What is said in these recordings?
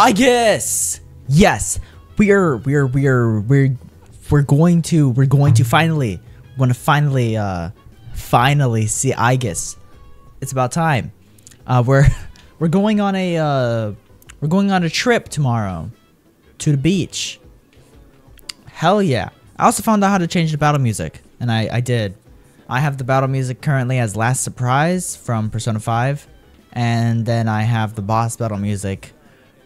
I guess. Yes, we're we're we're we're we're going to we're going to finally we're to finally uh finally see I guess. It's about time. Uh, we're we're going on a uh we're going on a trip tomorrow to the beach. Hell yeah! I also found out how to change the battle music, and I I did. I have the battle music currently as Last Surprise from Persona 5, and then I have the boss battle music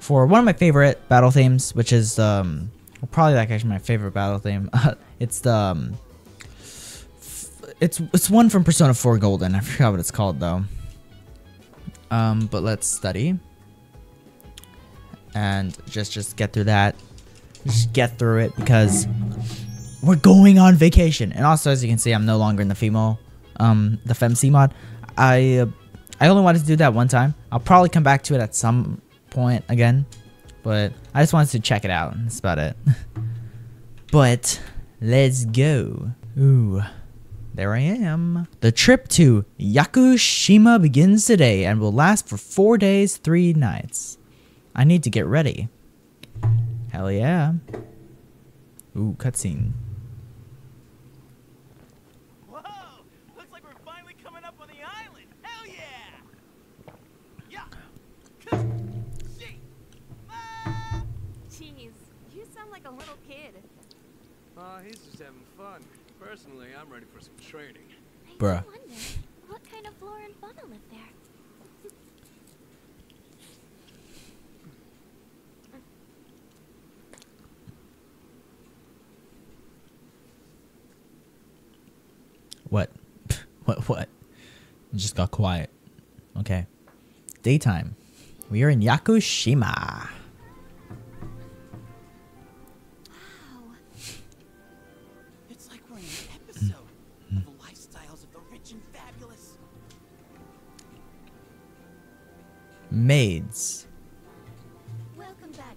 for one of my favorite battle themes, which is um probably like actually my favorite battle theme. it's the um, it's it's one from Persona 4 Golden. I forgot what it's called though. Um, but let's study and just just get through that. Just get through it because we're going on vacation. And also, as you can see, I'm no longer in the female, um, the femc mod. I uh, I only wanted to do that one time. I'll probably come back to it at some point again, but I just wanted to check it out. That's about it. but let's go. Ooh. There I am. The trip to Yakushima begins today and will last for four days, three nights. I need to get ready. Hell yeah. Ooh, cutscene. Bruh. what kind of flora and fauna live there. What? What? What? It just got quiet. Okay. Daytime. We are in Yakushima. Maids. Welcome back.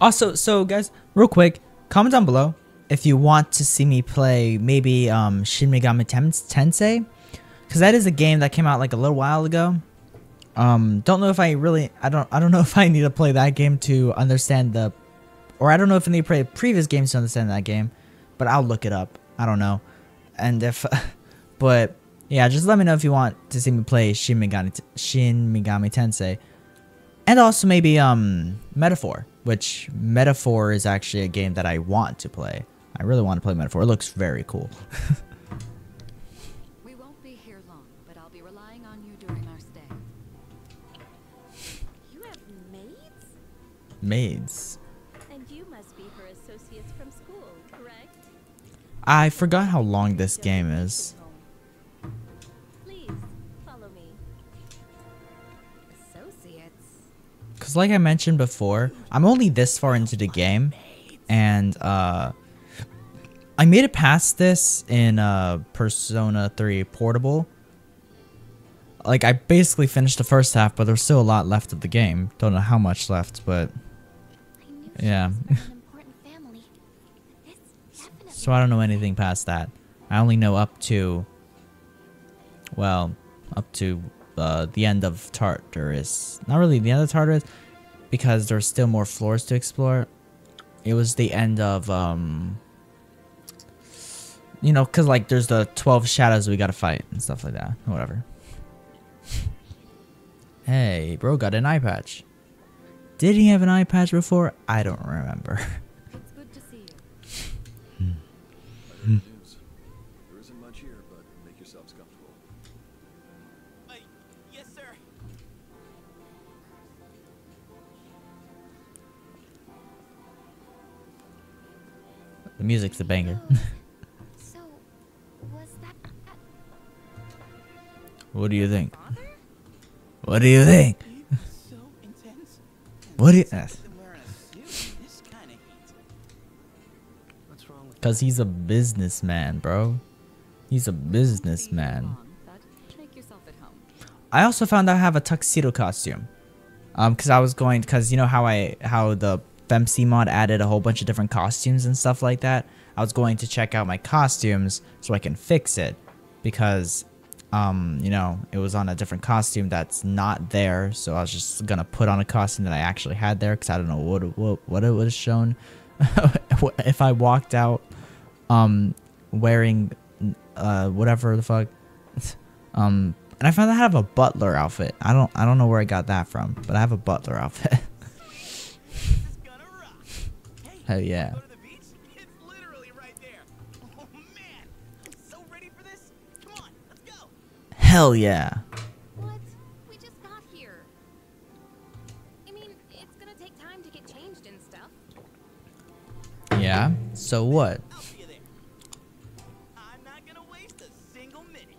Also, so guys, real quick, comment down below if you want to see me play maybe um, Shin Megami Tensei, because that is a game that came out like a little while ago. Um, don't know if I really, I don't, I don't know if I need to play that game to understand the, or I don't know if I need to play previous games to understand that game, but I'll look it up. I don't know, and if, but yeah, just let me know if you want to see me play Shin Megami, Shin Megami Tensei and also maybe um metaphor which metaphor is actually a game that i want to play i really want to play metaphor it looks very cool We won't be here long, but I'll be relying on you during our stay. You have maids? maids And you must be her associates from school, correct? i forgot how long this game is because like i mentioned before i'm only this far into the game and uh i made it past this in uh persona 3 portable like i basically finished the first half but there's still a lot left of the game don't know how much left but Yeah. So I don't know anything past that. I only know up to, well, up to uh, the end of Tartarus. Not really the end of Tartarus, because there's still more floors to explore. It was the end of, um, you know, because like there's the 12 shadows we gotta fight and stuff like that. Whatever. hey, bro got an eye patch. Did he have an eye patch before? I don't remember. the music's a banger. So, was that what do you think? What do you think? So intense. What do you? Them wearing a suit in this kind of heat. What's wrong with Cause he's a businessman, bro. He's a businessman. Long, but make yourself at home. I also found out I have a tuxedo costume. Um, cause I was going, cause you know how I how the FemC mod added a whole bunch of different costumes and stuff like that. I was going to check out my costumes so I can fix it, because um, you know, it was on a different costume that's not there. So I was just gonna put on a costume that I actually had there because I don't know what what what it would have shown if I walked out, um, wearing, uh, whatever the fuck, um. And I found out I have a butler outfit. I don't I don't know where I got that from, but I have a butler outfit. This is gonna rock. Hey, Hell yeah. go to the beach? It's literally right. Oh so ready for this. Come on. Hell yeah. What? We just got here. I mean, it's gonna take time to get changed and stuff. Yeah. So what? I'll see you there. I'm not gonna waste a single minute.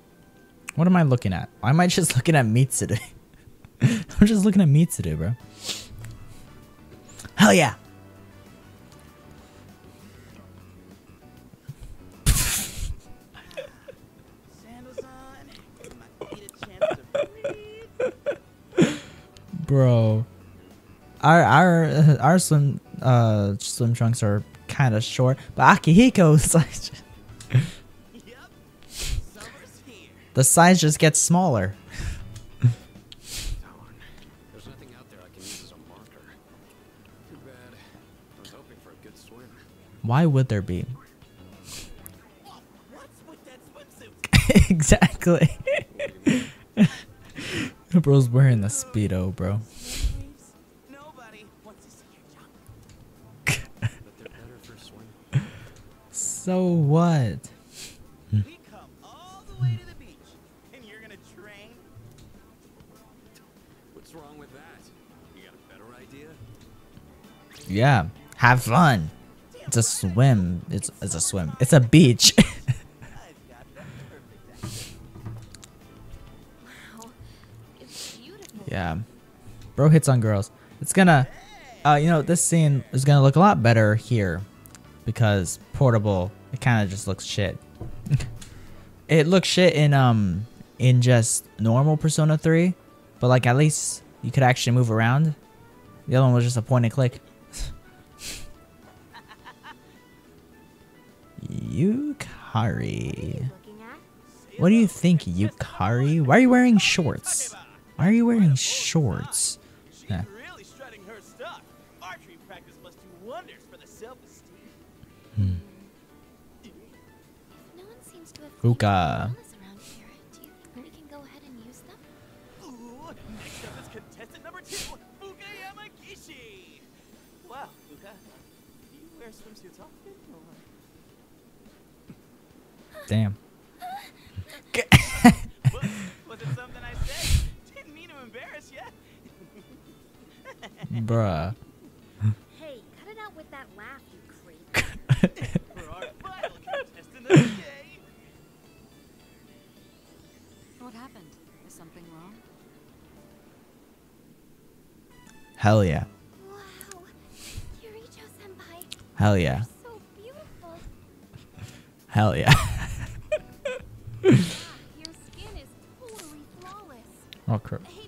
What am I looking at? Why am I just looking at Mitsuru? I'm just looking at Mitsuru, bro. Hell yeah. Bro. Our our our swim uh swim trunks are kind of short, but Akihiko is like. The size just gets smaller. Why would there be? Exactly. Bro's wearing the speedo, bro. Waves? Nobody wants to see your junk. But they're better for swimming. So what? We come all the way to the beach, and you're gonna train? What's wrong with that? You got a better idea? Yeah, have fun. It's a swim. It's it's a swim. It's a beach. yeah, bro hits on girls. It's gonna, uh, you know, this scene is gonna look a lot better here, because portable. It kind of just looks shit. it looks shit in um in just normal Persona 3, but like at least you could actually move around. The other one was just a point and click. Yukari. What do you think, Yukari? Why are you wearing shorts? Why are you wearing shorts? She's Yeah. really strutting her Bruh. Hey, cut it out with that laugh, you creep. For our final contestant of the day. what happened? Is something wrong? Hell yeah. Wow. Yuricho-senpai, Hell yeah. so beautiful. Hell yeah. Ah, your skin is totally flawless. oh, crap. Hey,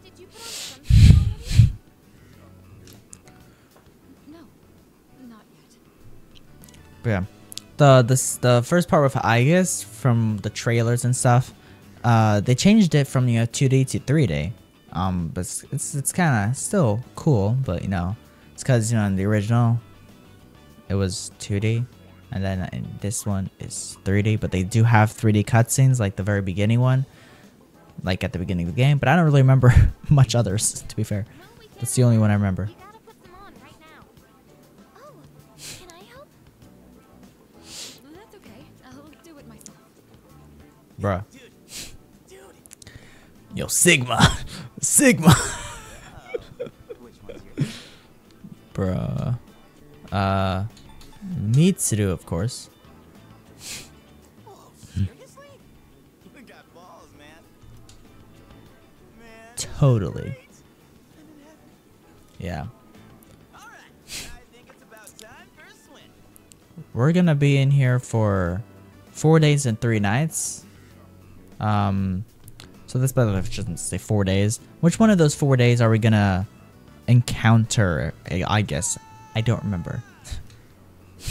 But yeah. The this the first part with Aegis from the trailers and stuff, uh, they changed it from you know 2D to 3D. Um, but it's it's, it's kind of still cool, but you know, it's because you know in the original, it was 2D, and then in this one is 3D. But they do have 3D cutscenes like the very beginning one, like at the beginning of the game. But I don't really remember much others, to be fair. That's the only one I remember. Bruh. Yo, Sigma, Sigma. Which one's your? Bruh. Uh, Mitsuru, of course. Whoa, seriously? You got balls, man. Man. Totally. Yeah. All right, I think it's about time for a swim. We're gonna be in here for four days and three nights. Um, so this it shouldn't say four days. Which one of those four days are we gonna encounter? I guess I don't remember.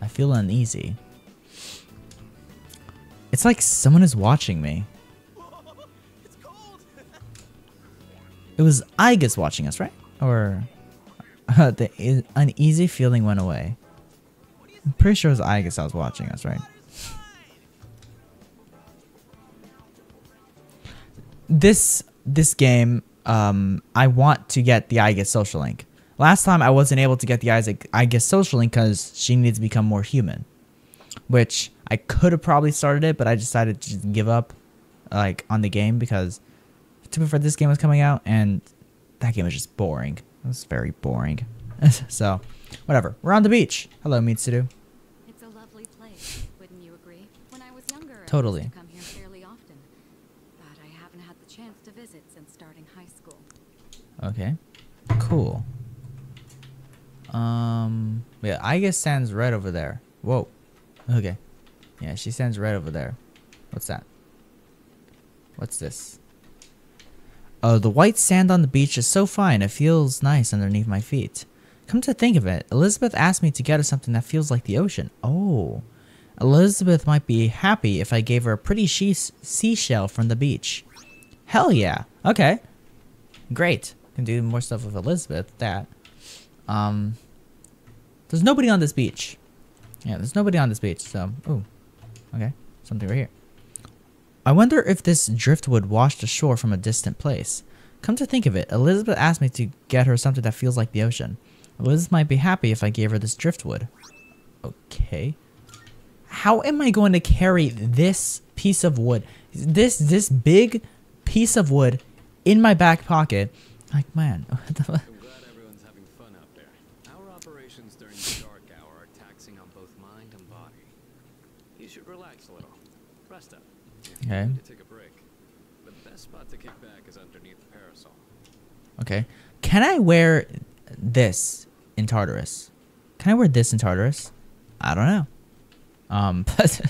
I feel uneasy. It's like someone is watching me. It was Aigis watching us, right? Or uh, the uneasy feeling went away. I'm pretty sure it was Aigis that was watching us, right? This this game, um, I want to get the Aigis social link. Last time I wasn't able to get the Isaac Aigis social link because she needs to become more human, which I could have probably started it, but I decided to just give up, like on the game because to be fair, this game was coming out and that game was just boring. It was very boring. so, whatever. We're on the beach. Hello, Mitsuru. It's a lovely place, wouldn't you agree? When I was younger, I Totally. used to come here fairly often, but I haven't had the chance to visit since starting high school. Okay. Cool. Um, yeah, I guess stands right over there. Whoa. Okay. Yeah, she stands right over there. What's that? What's this? Oh, the white sand on the beach is so fine. It feels nice underneath my feet. Come to think of it, Elizabeth asked me to get her something that feels like the ocean. Oh. Elizabeth might be happy if I gave her a pretty she- seashell from the beach. Hell yeah. Okay. Great. Can do more stuff with Elizabeth. That. Um. There's nobody on this beach. Yeah, there's nobody on this beach. So, ooh. Okay. Something right here. I wonder if this driftwood washed ashore from a distant place. Come to think of it, Elizabeth asked me to get her something that feels like the ocean. Elizabeth might be happy if I gave her this driftwood. Okay. How am I going to carry this piece of wood? This this big piece of wood in my back pocket? Like, man, what the fu- I'm glad everyone's having fun out there. Our operations during the dark hour are taxing on both mind and body. You should relax a little. Rest up. If Okay. take a break. The best spot to kick back is underneath the parasol. Okay. Can I wear this in Tartarus? Can I wear this in Tartarus? I don't know. Um, but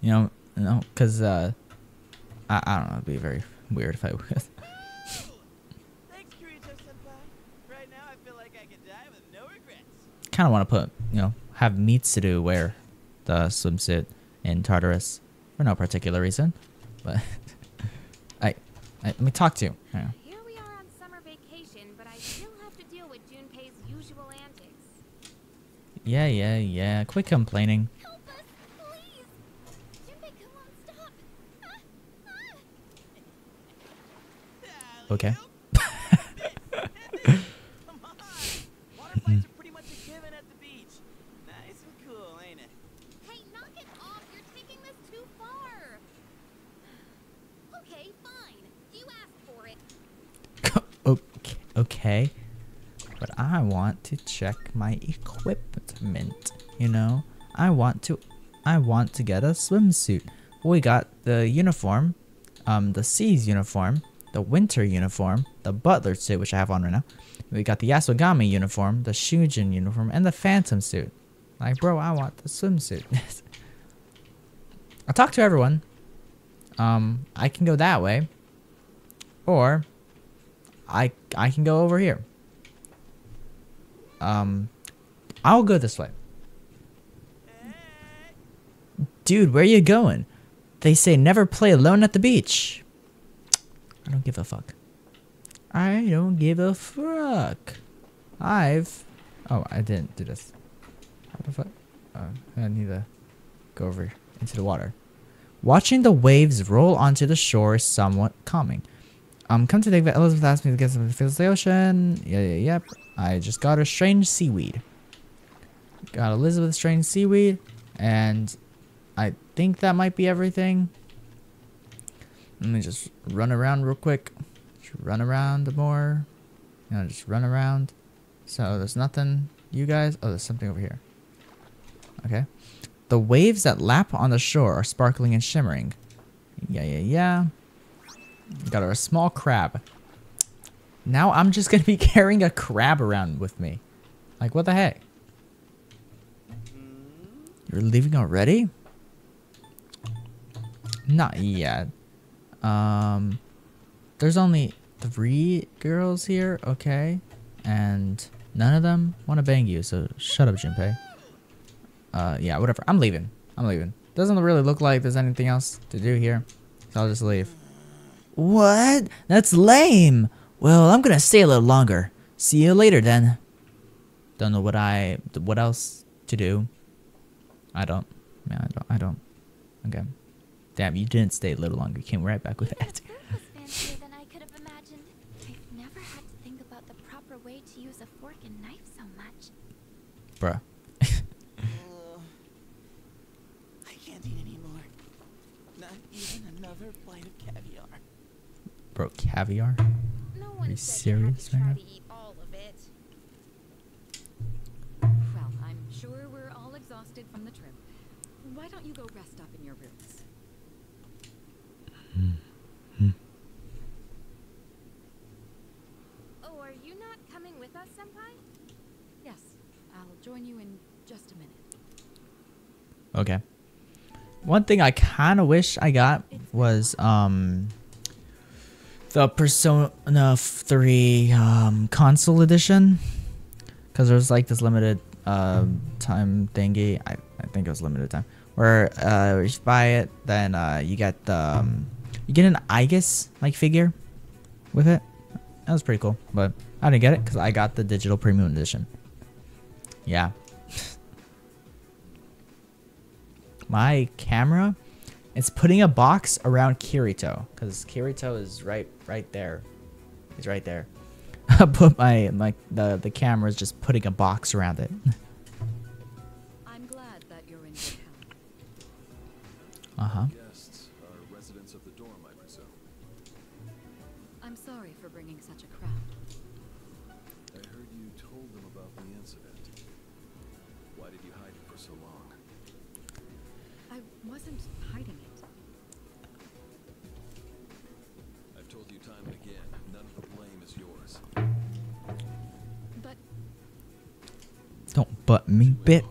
you know, no, because uh, I, I don't know. It'd be very weird if I would. Thanks, Kirijo Senpai. Right now, I feel like I can die with no kind of want to put, you know, have Mitsuru wear the swimsuit in Tartarus for no particular reason, but I, I let me talk to you. Yeah. Here we are on summer vacation, but I still have to deal with Junpei's usual antics. Yeah, yeah, yeah. Quit complaining. Help us, please! Junpei, come on, stop! Ah, ah. Okay. Come on. Water fights are pretty much a given at the beach. Nice and cool, ain't it? Hey, knock it off! You're taking this too far! Okay, fine. You asked for it. okay, okay. But I want to check my equipment, you know? I want to I want to get a swimsuit. We got the uniform, um the seas uniform, the winter uniform, the butler suit which I have on right now. We got the Yasogami uniform, the Shujin uniform, and the Phantom suit. Like, bro, I want the swimsuit. I'll talk to everyone. Um, I can go that way. Or I I can go over here. Um, I'll go this way. Dude, where are you going? They say never play alone at the beach. I don't give a fuck. I don't give a fuck. I've. Oh, I didn't do this. How the fuck? Oh, I need to go over into the water. Watching the waves roll onto the shore is somewhat calming. Um, come to think of it, Elizabeth asked me to get some to the ocean. Yeah, yeah, yep. I just got her strange seaweed. Got Elizabeth strange seaweed, and I think that might be everything. Let me just run around real quick. Just run around more. You know, just run around. So there's nothing. You guys. Oh, there's something over here. Okay. The waves that lap on the shore are sparkling and shimmering. Yeah, yeah, yeah. Got her a small crab. Now I'm just gonna be carrying a crab around with me. Like, what the heck? You're leaving already? Not yet. Um, there's only three girls here. Okay. and none of them want to bang you. So shut up, Junpei. Uh, yeah, whatever. I'm leaving. I'm leaving. Doesn't really look like there's anything else to do here, so I'll just leave. What? That's lame. Well, I'm gonna stay a little longer. See you later then. Don't know what I what else to do. I don't. Man, I don't. I don't. Okay. Damn, you didn't stay a little longer. You came right back with that. Your food fancier than I could have imagined. I've never had to think about the proper way to use a fork and knife so much. Bruh. Ugh. I can't eat anymore. Not even another bite of caviar. Bro, caviar? No Are one you said you had serious to right now? to eat all of it. Well, I'm sure we're all exhausted from the trip. Why don't you go rest up in your rooms? Oh, are you not coming with us, Senpai? Yes, I'll join you in just a minute. Okay. One thing I kind of wish I got was um the Persona 3 um, console edition because there's like this limited um time thingy. I, I think it was limited time where uh, if you buy it, then uh, you get the um, you get an Aigis like figure with it. That was pretty cool, but I didn't get it because I got the digital premium edition. Yeah. my camera it's putting a box around Kirijo because Kirijo is right right there. He's right there. I put my my the the camera is just putting a box around it. I'm glad that you're in good health. Uh huh. Guests are residents of the dorm, I presume. I'm sorry for bringing such a crowd. I heard you told them about the incident. Why did you hide it for so long? I wasn't hiding it. I've told you time and again, none of the blame is yours. But Don't butt me bit.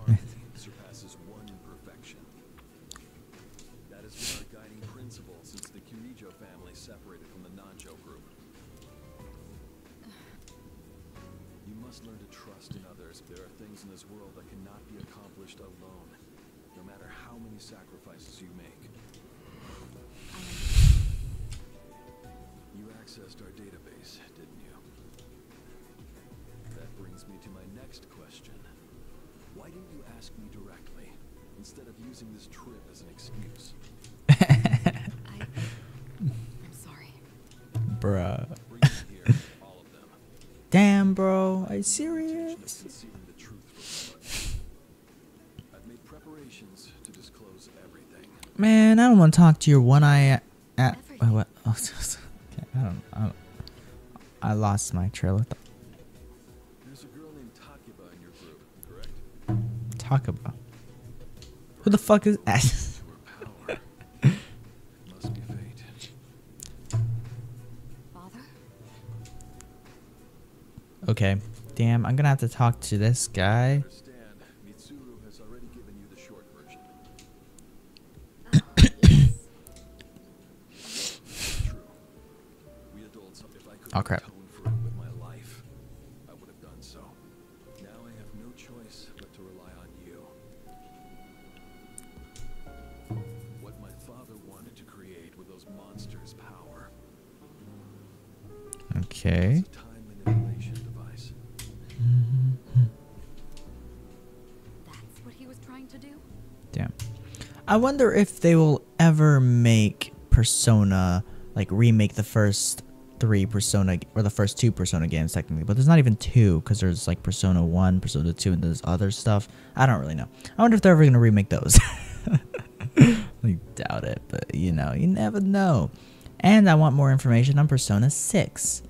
Want to talk to your one eye. At, Everything. Oh, what? Oh, okay, I don't. I, don't, I lost my trail of thought. There's a girl named Takeba in your group, correct? Talk about. Who the fuck is that? To her power. it must be fate. Father? okay. Damn, I'm gonna have to talk to this guy. Wonder if they will ever make Persona like remake the first three Persona or the first two Persona games technically, but there's not even two because there's like Persona One, Persona Two, and there's other stuff. I don't really know. I wonder if they're ever gonna remake those. I doubt it, but you know, you never know. And I want more information on Persona Six.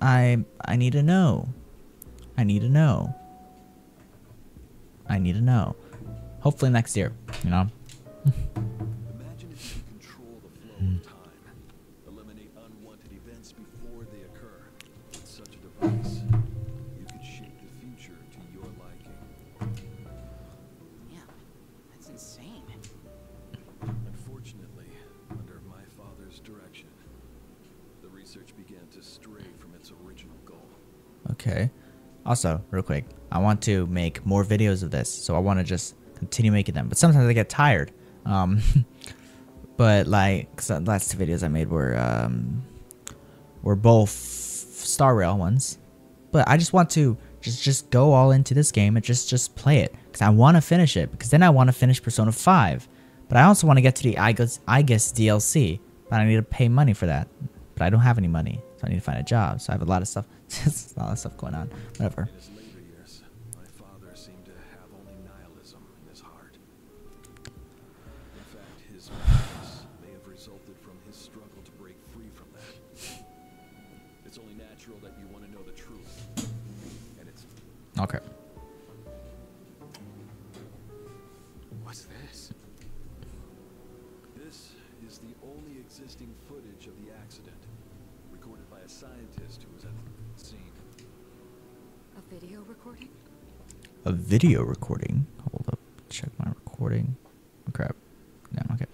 I I need to know. I need to know. I need to know. Hopefully next year, you know. Imagine if you control the flow of hmm. time, eliminate unwanted events before they occur. With such a device, you could shape the future to your liking. Yeah, that's insane. Unfortunately, under my father's direction, the research began to stray from its original goal. Okay. Also, real quick, I want to make more videos of this, so I want to just continue making them. But sometimes I get tired. Um, but like 'cause the last two videos I made were um, were both Star Rail ones. But I just want to just just go all into this game and just just play it because I want to finish it because then I want to finish Persona 5. But I also want to get to the I guess I guess DLC, but I need to pay money for that. But I don't have any money, so I need to find a job. So I have a lot of stuff, a lot of stuff going on. Whatever. Okay. What's this? this is the only existing footage of the accident, recorded by a scientist who was at the scene. A video recording? A video recording. Hold up. Check my recording. Oh, crap. No. Okay.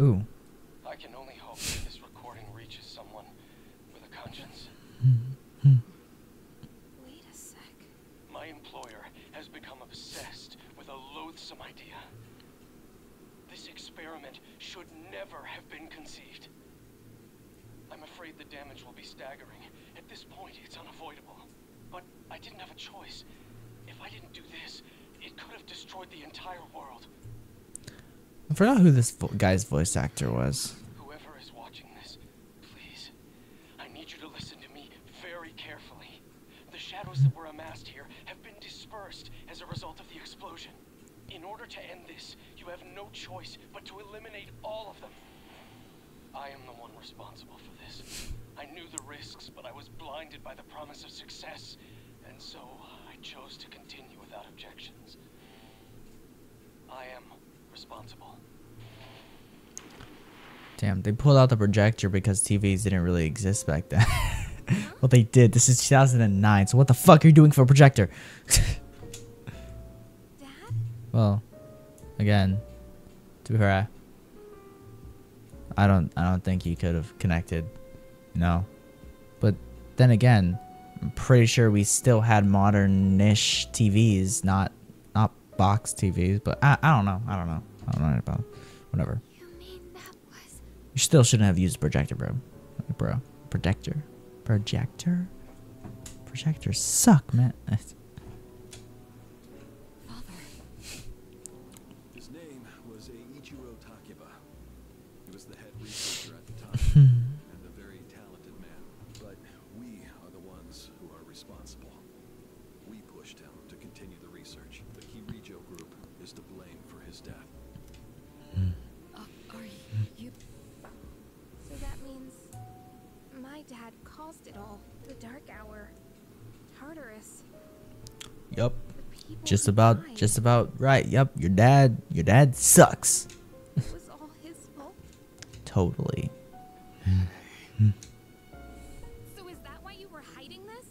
Ooh. I can only hope that this recording reaches someone with a conscience. Wait a sec. My employer has become obsessed with a loathsome idea. This experiment should never have been conceived. I'm afraid the damage will be staggering. At this point, it's unavoidable. But I didn't have a choice. If I didn't do this, it could have destroyed the entire world. I forgot who this vo- guy's voice actor was. Whoever is watching this, please, I need you to listen to me very carefully. The shadows that were amassed here have been dispersed as a result of the explosion. In order to end this, you have no choice but to eliminate all of them. I am the one responsible for this. I knew the risks, but I was blinded by the promise of success, and so I chose to continue without objections. I am responsible. Damn, they pulled out the projector because TVs didn't really exist back then. well, they did. This is 2009, so what the fuck are you doing for a projector? Dad? well, again, to be fair, I, don't, I don't think you could have connected, you know. But then again, I'm pretty sure we still had modern-ish TVs, not, not box TVs. But I, I don't know. I don't know. I don't know about whatever. You mean that was You still shouldn't have used projector, bro. Bro, projector, projector, projectors suck, man. Just about, died. just about right. Yep, Your dad, your dad sucks. It was all his fault. Totally. So is that why you were hiding this?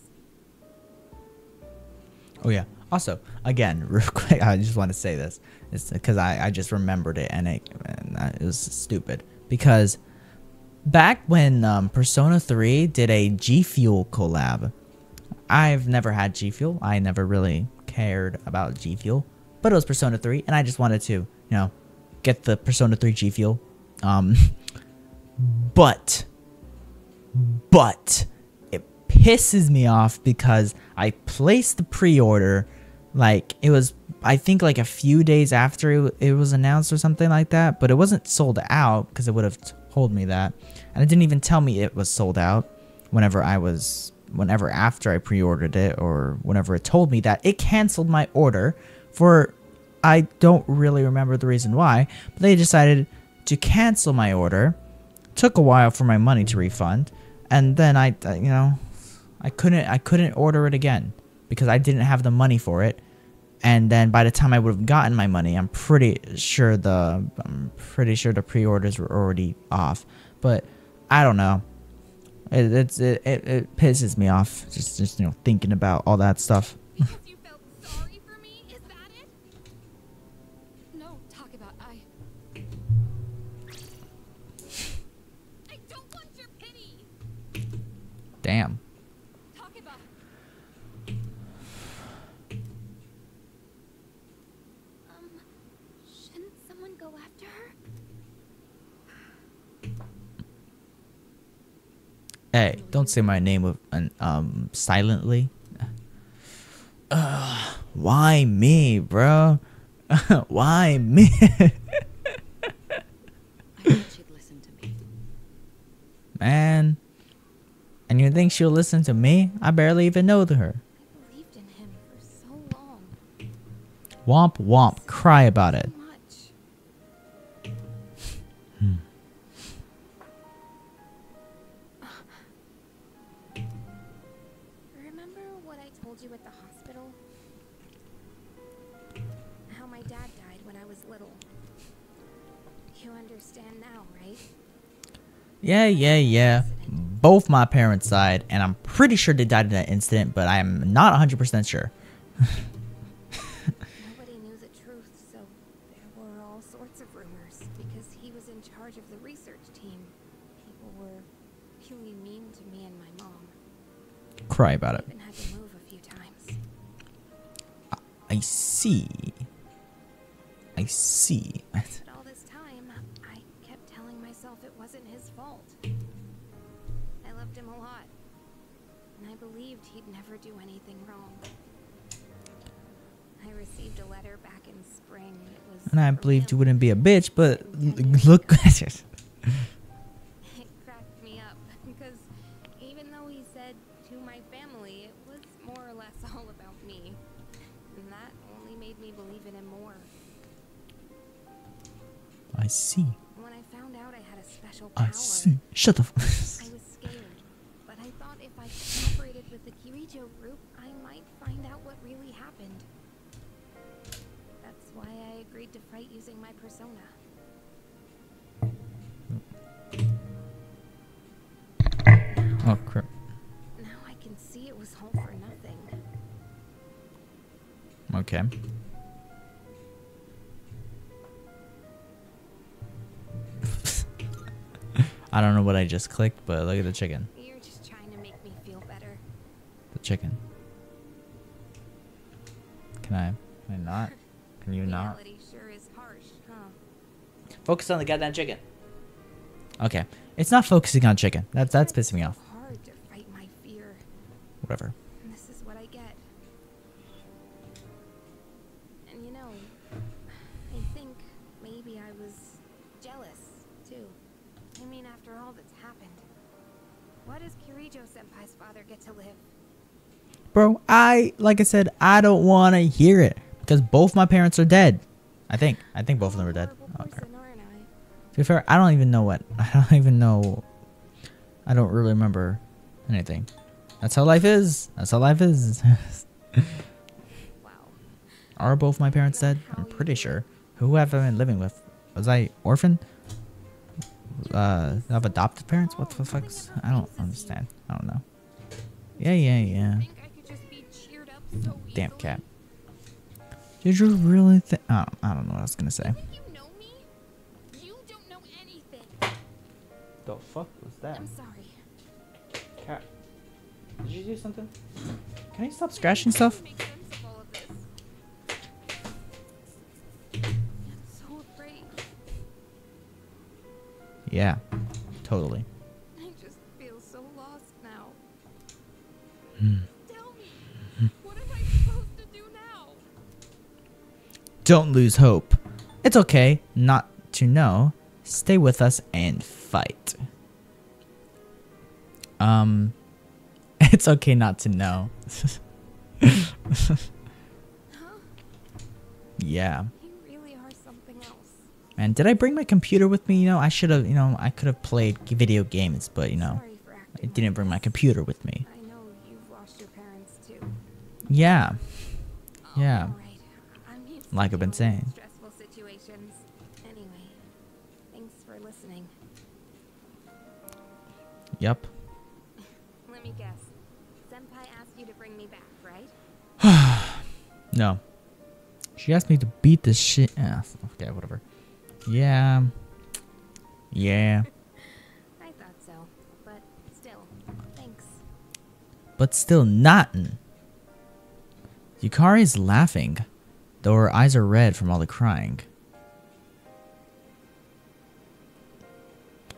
Oh yeah. Also, again, real quick, I just want to say this. It's because I, I just remembered it and it and it was stupid because back when um, Persona 3 did a G Fuel collab, I've never had G Fuel. I never really cared about G Fuel, but it was Persona 3, and I just wanted to, you know, get the Persona 3 G Fuel. Um, but, but it pisses me off because I placed the pre-order, like it was, I think like a few days after it, it was announced or something like that, but it wasn't sold out because it would have told me that, and it didn't even tell me it was sold out whenever I was, whenever after I pre-ordered it or whenever it told me that it canceled my order for, I don't really remember the reason why, but they decided to cancel my order. Took a while for my money to refund, and then I, you know, I couldn't, I couldn't order it again because I didn't have the money for it. And then by the time I would have gotten my money, I'm pretty sure the, I'm pretty sure the pre-orders were already off. But I don't know. It, it's it, it, it pisses me off just just you know thinking about all that stuff. Because you felt sorry for me? Is that it? No, talk about I... I don't want your pity. Damn. Talk about... Hey, don't say my name an um silently. Uh, why me, bro? why me? I thought she'd listen to me. Man. And you think she'll listen to me? I barely even know her. I believed in him for so long. Womp womp, cry about it. Yeah, yeah, yeah. Both my parents died, and I'm pretty sure they died in that incident, but I'm not 100% sure. Nobody knew the truth, so there were all sorts of rumors because he was in charge of the research team. People were really mean to me and my mom. Cry about it. Had to move a few times. I see. I see. wrong. I received a letter back in spring. It was And I believed you wouldn't be a bitch, but look at it. It cracked me up because even though he said to my family, it was more or less all about me. And that only made me believe in him more. I see. When I found out I had a special power, I see. Shut up. I was scared. But I thought if I cooperated with the Kirijo group, find out what really happened. That's why I agreed to fight using my persona. Oh, crap. Now I can see it was all for nothing. Okay. I don't know what I just clicked, but look at the chicken. You're just trying to make me feel better. The chicken. Can I? Can I not? Can you not? Sure is harsh, huh? Focus on the goddamn chicken. Okay. It's not focusing on chicken. That's that's pissing me off. Hard to fight my fear. Whatever. And this is what I get. And you know, I think maybe I was jealous too. I mean, after all that's happened, why does Kirijo Senpai's father get to live? Bro, I like I said, I don't want to hear it because both my parents are dead. I think. I think both of them are dead. Horrible I don't care. person, aren't I? To be fair, I don't even know what. I don't even know. I don't really remember anything. That's how life is. That's how life is. Wow. Are both my parents dead? I'm pretty sure. Who have I been living with? Was I orphan? Uh, have adopted parents? What the fuck's? I don't understand. I don't know. Yeah, yeah, yeah. Think I could just be cheered up so Damn cat. Did you really think? I don't, I don't know what I was gonna say. Think you know? You don't know anything. The fuck was that? I'm sorry. Cat. Did you do something? Can you stop scratching stuff? Make sense of all of this. I'm so. Yeah, totally. I just feel so lost now. Hmm. Don't lose hope. It's okay not to know. Stay with us and fight. Um, it's okay not to know. Yeah. You really are something else. Man, did I bring my computer with me? You know, I should have, you know, I could have played video games, but you know, I didn't bring my computer with me. I know you've lost your parents too. Yeah. Yeah. all right. I'm used to Like I've been saying. Stressful situations. Anyway, thanks for listening. Yep. Let me guess. Senpai asked you to bring me back, right? No. She asked me to beat this shit. ass. okay, whatever. Yeah. Yeah. I thought so, but still, thanks. But still not. Yukari is laughing, though her eyes are red from all the crying.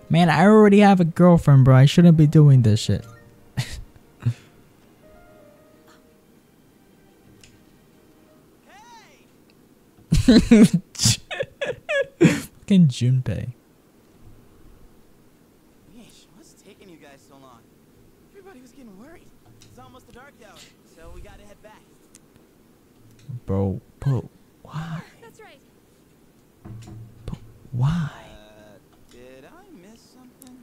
Man, I already have a girlfriend, bro. I shouldn't be doing this shit. Fucking Junpei. Yeesh, what's taking you guys so long? Everybody was getting worried. It's almost the dark hour, so we gotta head back. Bro, bro, why? That's right. But Why? Uh, did I miss something?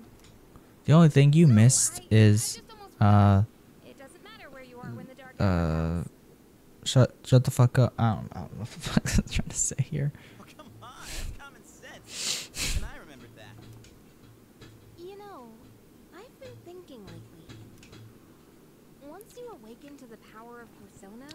The only thing you missed is, uh, It doesn't matter where you are when the dark uh, shut, shut the fuck up. I don't, I don't know what the fuck I'm trying to say here. Oh, come on, that's common sense. And I remembered that. You know, I've been thinking lately. Once you awaken to the power of persona,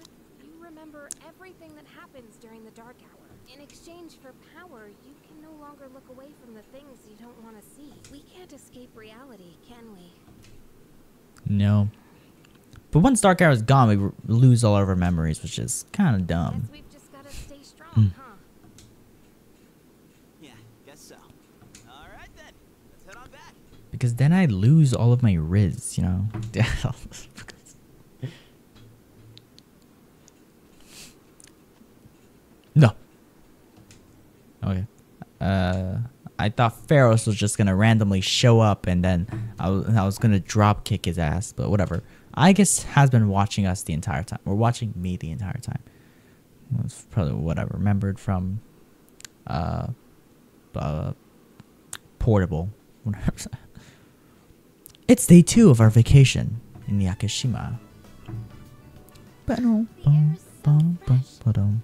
you remember everything that happens during the dark hour. In exchange for power, you can no longer look away from the things you don't want to see. We can't escape reality, can we? No. But once Dark Hour is gone, we r- lose all of our memories, which is kind of dumb. Guess we've just gotta stay strong, Hmm. huh? Yeah, guess so. All right then, let's head on back. Because then I lose all of my Riz, you know? no. Okay. Uh, I thought Pharos was just gonna randomly show up and then I was, I was gonna drop kick his ass, but whatever. I guess has been watching us the entire time. Or watching me the entire time. It's probably what I remembered from uh, uh portable. It's day two of our vacation in Yakushima. Ba-dum, ba-dum.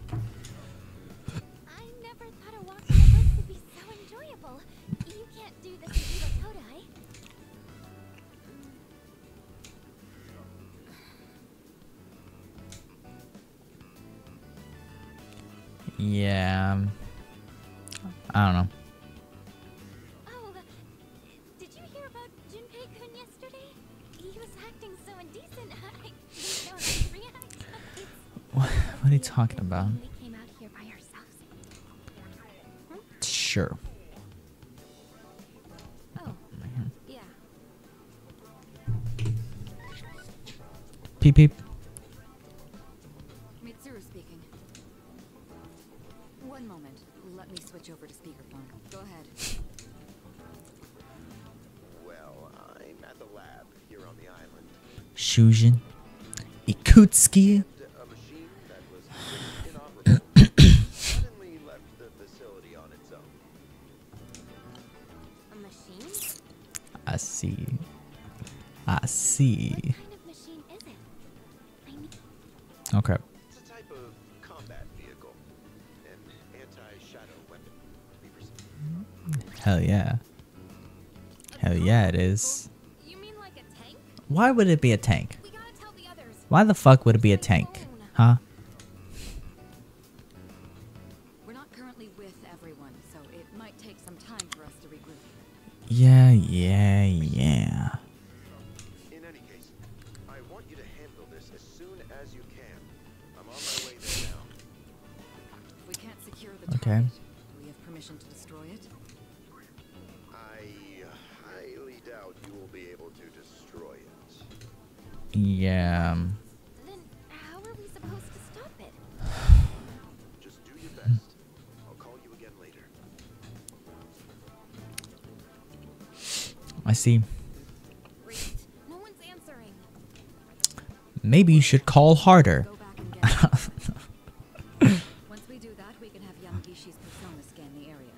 Yeah. I don't know. Oh, uh, did you hear about Junpei-kun yesterday? He was acting so indecent. I didn't know how to react. What, what are you talking about? we came out here by ourselves. Sure. Oh, oh yeah. Peep peep. Combat vehicle, an anti-shadow weapon. Be precise. Hell yeah. Hell yeah, it is. Why would it be a tank? We gotta tell the others. Why the fuck would it be a tank? Huh? We're not currently with everyone, so it might take some time for us to regroup. Yeah, yeah, yeah. In any case, I want you to handle this as soon as you can. I'm on my way there now. We can't secure the Okay. target, do we have permission to destroy it? I uh, highly doubt you will be able to destroy it. Yeah. then how are we supposed to stop it? Just do your best. I'll call you again later. I see. Great. No one's answering. Maybe you should call harder. Go back and get it. Once we do that, we can have Yamagishi's persona scan the area.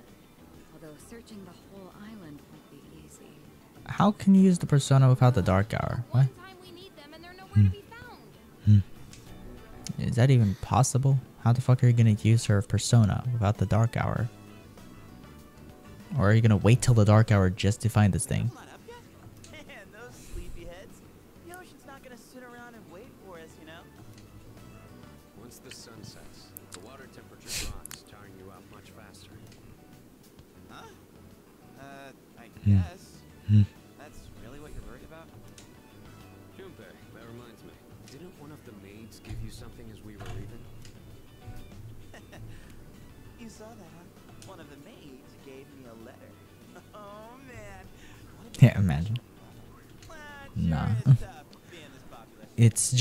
Although searching the whole island won't be easy. How can you use the persona without the dark hour? What? Is that even possible? How the fuck are you gonna use her persona without the dark hour? Or are you gonna wait till the dark hour just to find this thing?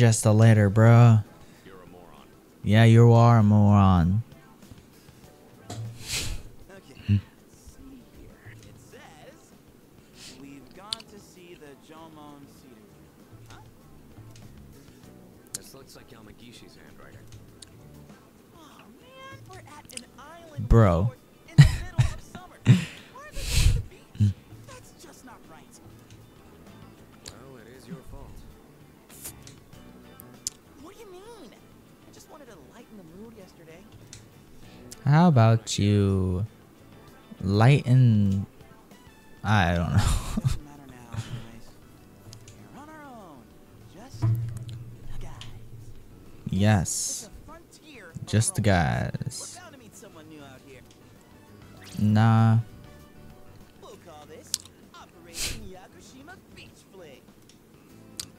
Just a letter, bro. You're a moron. Yeah, you are a moron. You lighten? I don't know. Yes, just the guys. Nah,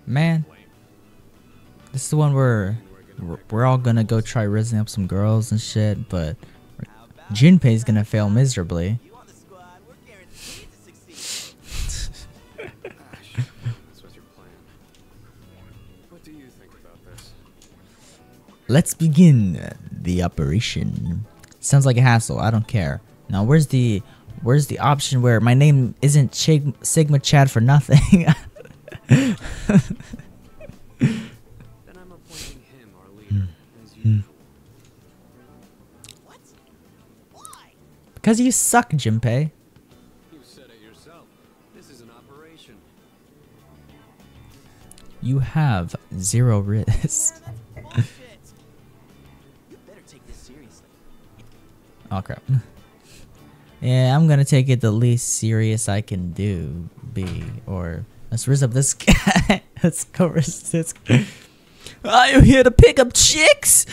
man. This is the one where we're, all gonna go try rizzing up some girls and shit, but Junpei's gonna fail miserably. Let's begin the operation. Sounds like a hassle. I don't care. Now, where's the where's the option where my name isn't Sigma Chad for nothing? because you suck, Junpei. You said it yourself. This is an operation. You have zero risk. Man, that's you better take this seriously. Oh crap. Yeah, I'm gonna take it the least serious I can do. Be or let's risk up this guy. let's go rizz this. Are you here to pick up chicks?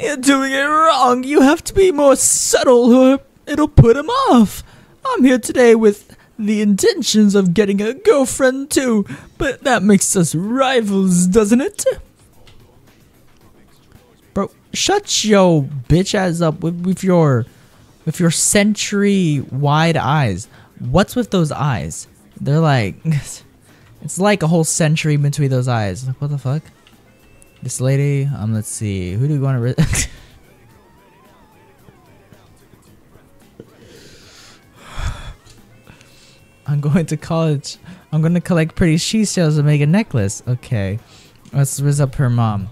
You're doing it wrong. You have to be more subtle, or it'll put him off. I'm here today with the intentions of getting a girlfriend too, but that makes us rivals, doesn't it? Bro, shut your bitch ass up with, with your with your century wide eyes. What's with those eyes? They're like it's like a whole century between those eyes. Like what the fuck? This lady, um let's see. Who do we want to I'm going to college. I'm going to collect pretty she shells and make a necklace. Okay. Let's rizz up her mom.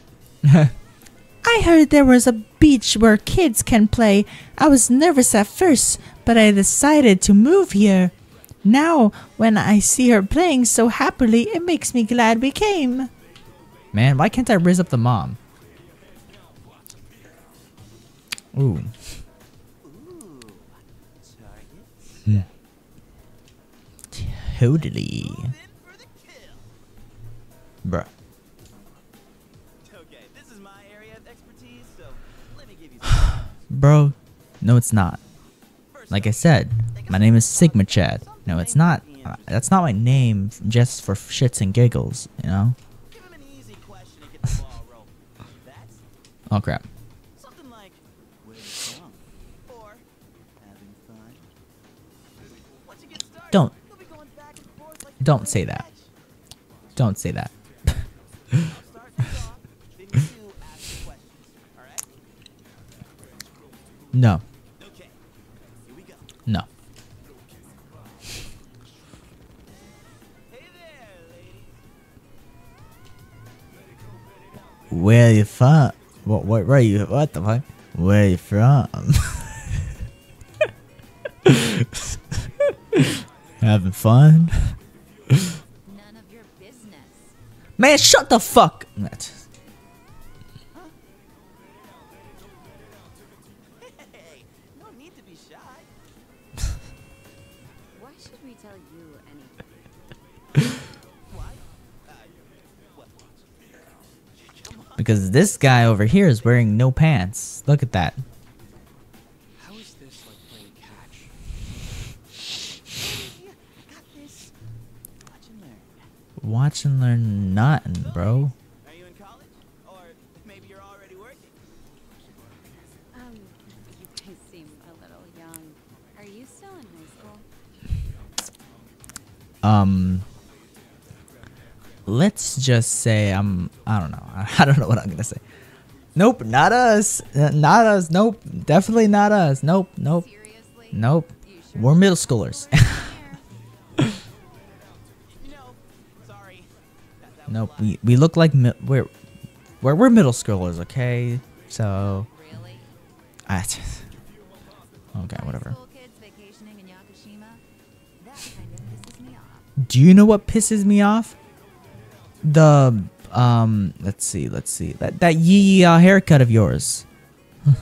I heard there was a beach where kids can play. I was nervous at first, but I decided to move here. Now, when I see her playing so happily, it makes me glad we came. Man, why can't I rizz up the mom? Ooh. Ooh. Totally. In for the kill. Bruh. Okay, this is my area of expertise, so let me give you. Bro, no, it's not. Like I said, my name is Sigma Chad. No, it's not. Uh, that's not my name just for shits and giggles, you know? oh him Don't say that. Don't say that. No. No. Where you from? What? What? Where you? What the fuck? Where you from? Having fun? Man, shut the fuck. That's-? Because this guy over here is wearing no pants. Look at that. How is this like playing catch? Hey, I got this. Watch and learn. Watch and nothing, bro. Are you in college? Or maybe you're already working? Um, you guys seem a little young. Are you still in high school? um let's just say I'm I don't know. I don't know what I'm going to say. Nope, not us. Uh, Not us. Nope. Definitely not us. Nope. Nope. Seriously? Nope. We're middle schoolers. nope. We, we look like we're we're we're middle schoolers, okay? So Really? I Okay, whatever. me off. Do you know what pisses me off? The um let's see, let's see. That that yee uh, haircut of yours.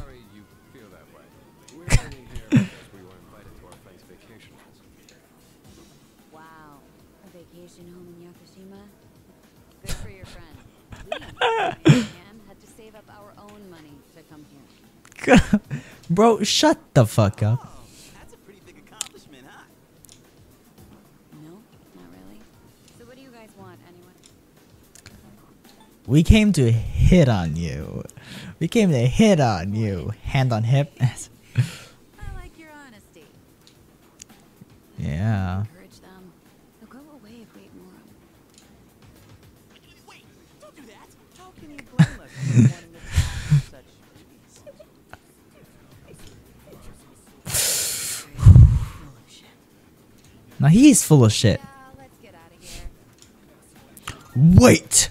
Wow. A vacation home in Yakushima? Good for your friend. We, on the other hand, had to save up our own money to come here. Bro, shut the fuck up. Oh, that's a pretty big accomplishment, huh? No, not really. So what do you guys want anyway? We came to hit on you. We came to hit on you. Hand on hip. I like your honesty. yeah. Now he's full of shit. Wait.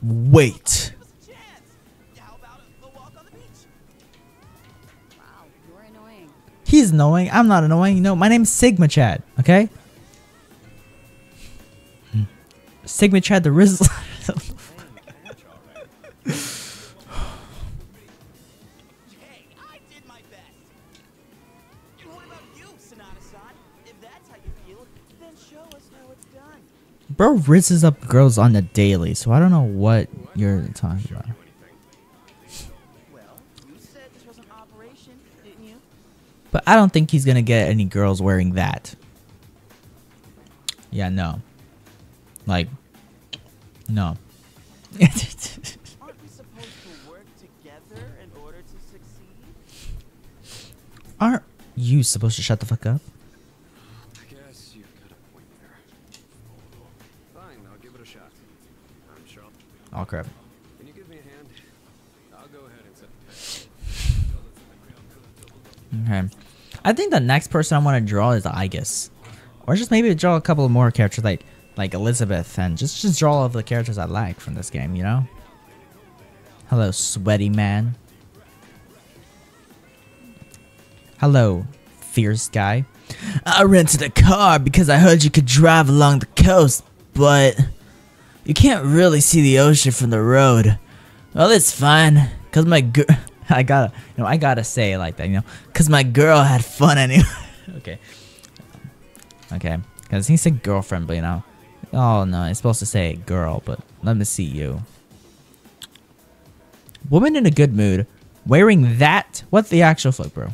Wait. He's annoying. I'm not annoying. No, my name's Sigma Chad. Okay. Sigma Chad the Rizzler. Rizzes up girls on the daily, so I don't know what you're talking about. But I don't think he's gonna get any girls wearing that. Yeah, no. Like, no. Aren't you supposed to shut the fuck up? The pace. Okay. I think the next person I want to draw is Aigis. Or just maybe draw a couple more characters like like Elizabeth and just just draw all of the characters I like from this game, you know? Hello, sweaty man. Hello, fierce guy. I rented a car because I heard you could drive along the coast, but you can't really see the ocean from the road. Well, it's fine, cause my girl, I gotta, you know, I gotta say it like that, you know, cause my girl had fun anyway. okay, okay, cause he said girlfriend, but you know, oh no, it's supposed to say girl, but let me see you. Woman in a good mood, wearing that. What the actual fuck, bro?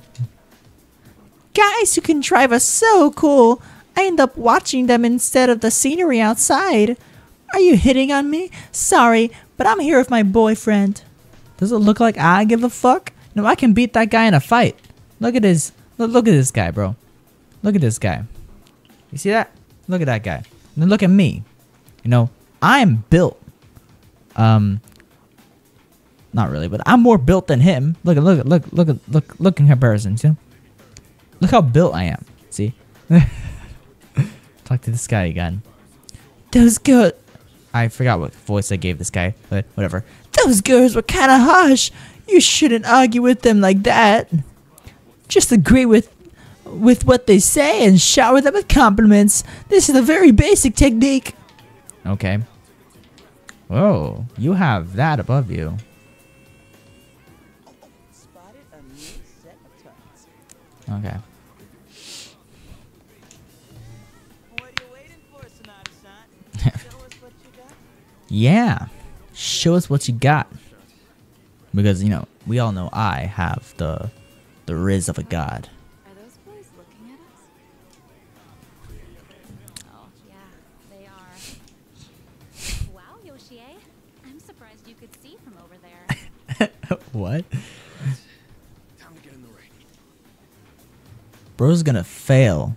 Guys who can drive are so cool. I end up watching them instead of the scenery outside. Are you hitting on me? Sorry, but I'm here with my boyfriend. Does it look like I give a fuck? No, I can beat that guy in a fight. Look at his. Look, look at this guy, bro. Look at this guy. You see that? Look at that guy. And then look at me. You know, I am built. Um. Not really, but I'm more built than him. Look at look look look at look look in comparison. See? Look how built I am. See? Talk to this guy again. Those girls. I forgot what voice I gave this guy, but whatever. Those girls were kind of harsh. You shouldn't argue with them like that. Just agree with with what they say and shower them with compliments. This is a very basic technique. Okay. Whoa, you have that above you. Okay. Yeah. Show us what you got. Because, you know, we all know I have the the riz of a god. Are those boys looking at us? Oh, yeah, they are. Wow, Yoshie. I'm surprised you could see from over there. what? Time to get in the ring. Bro's gonna fail.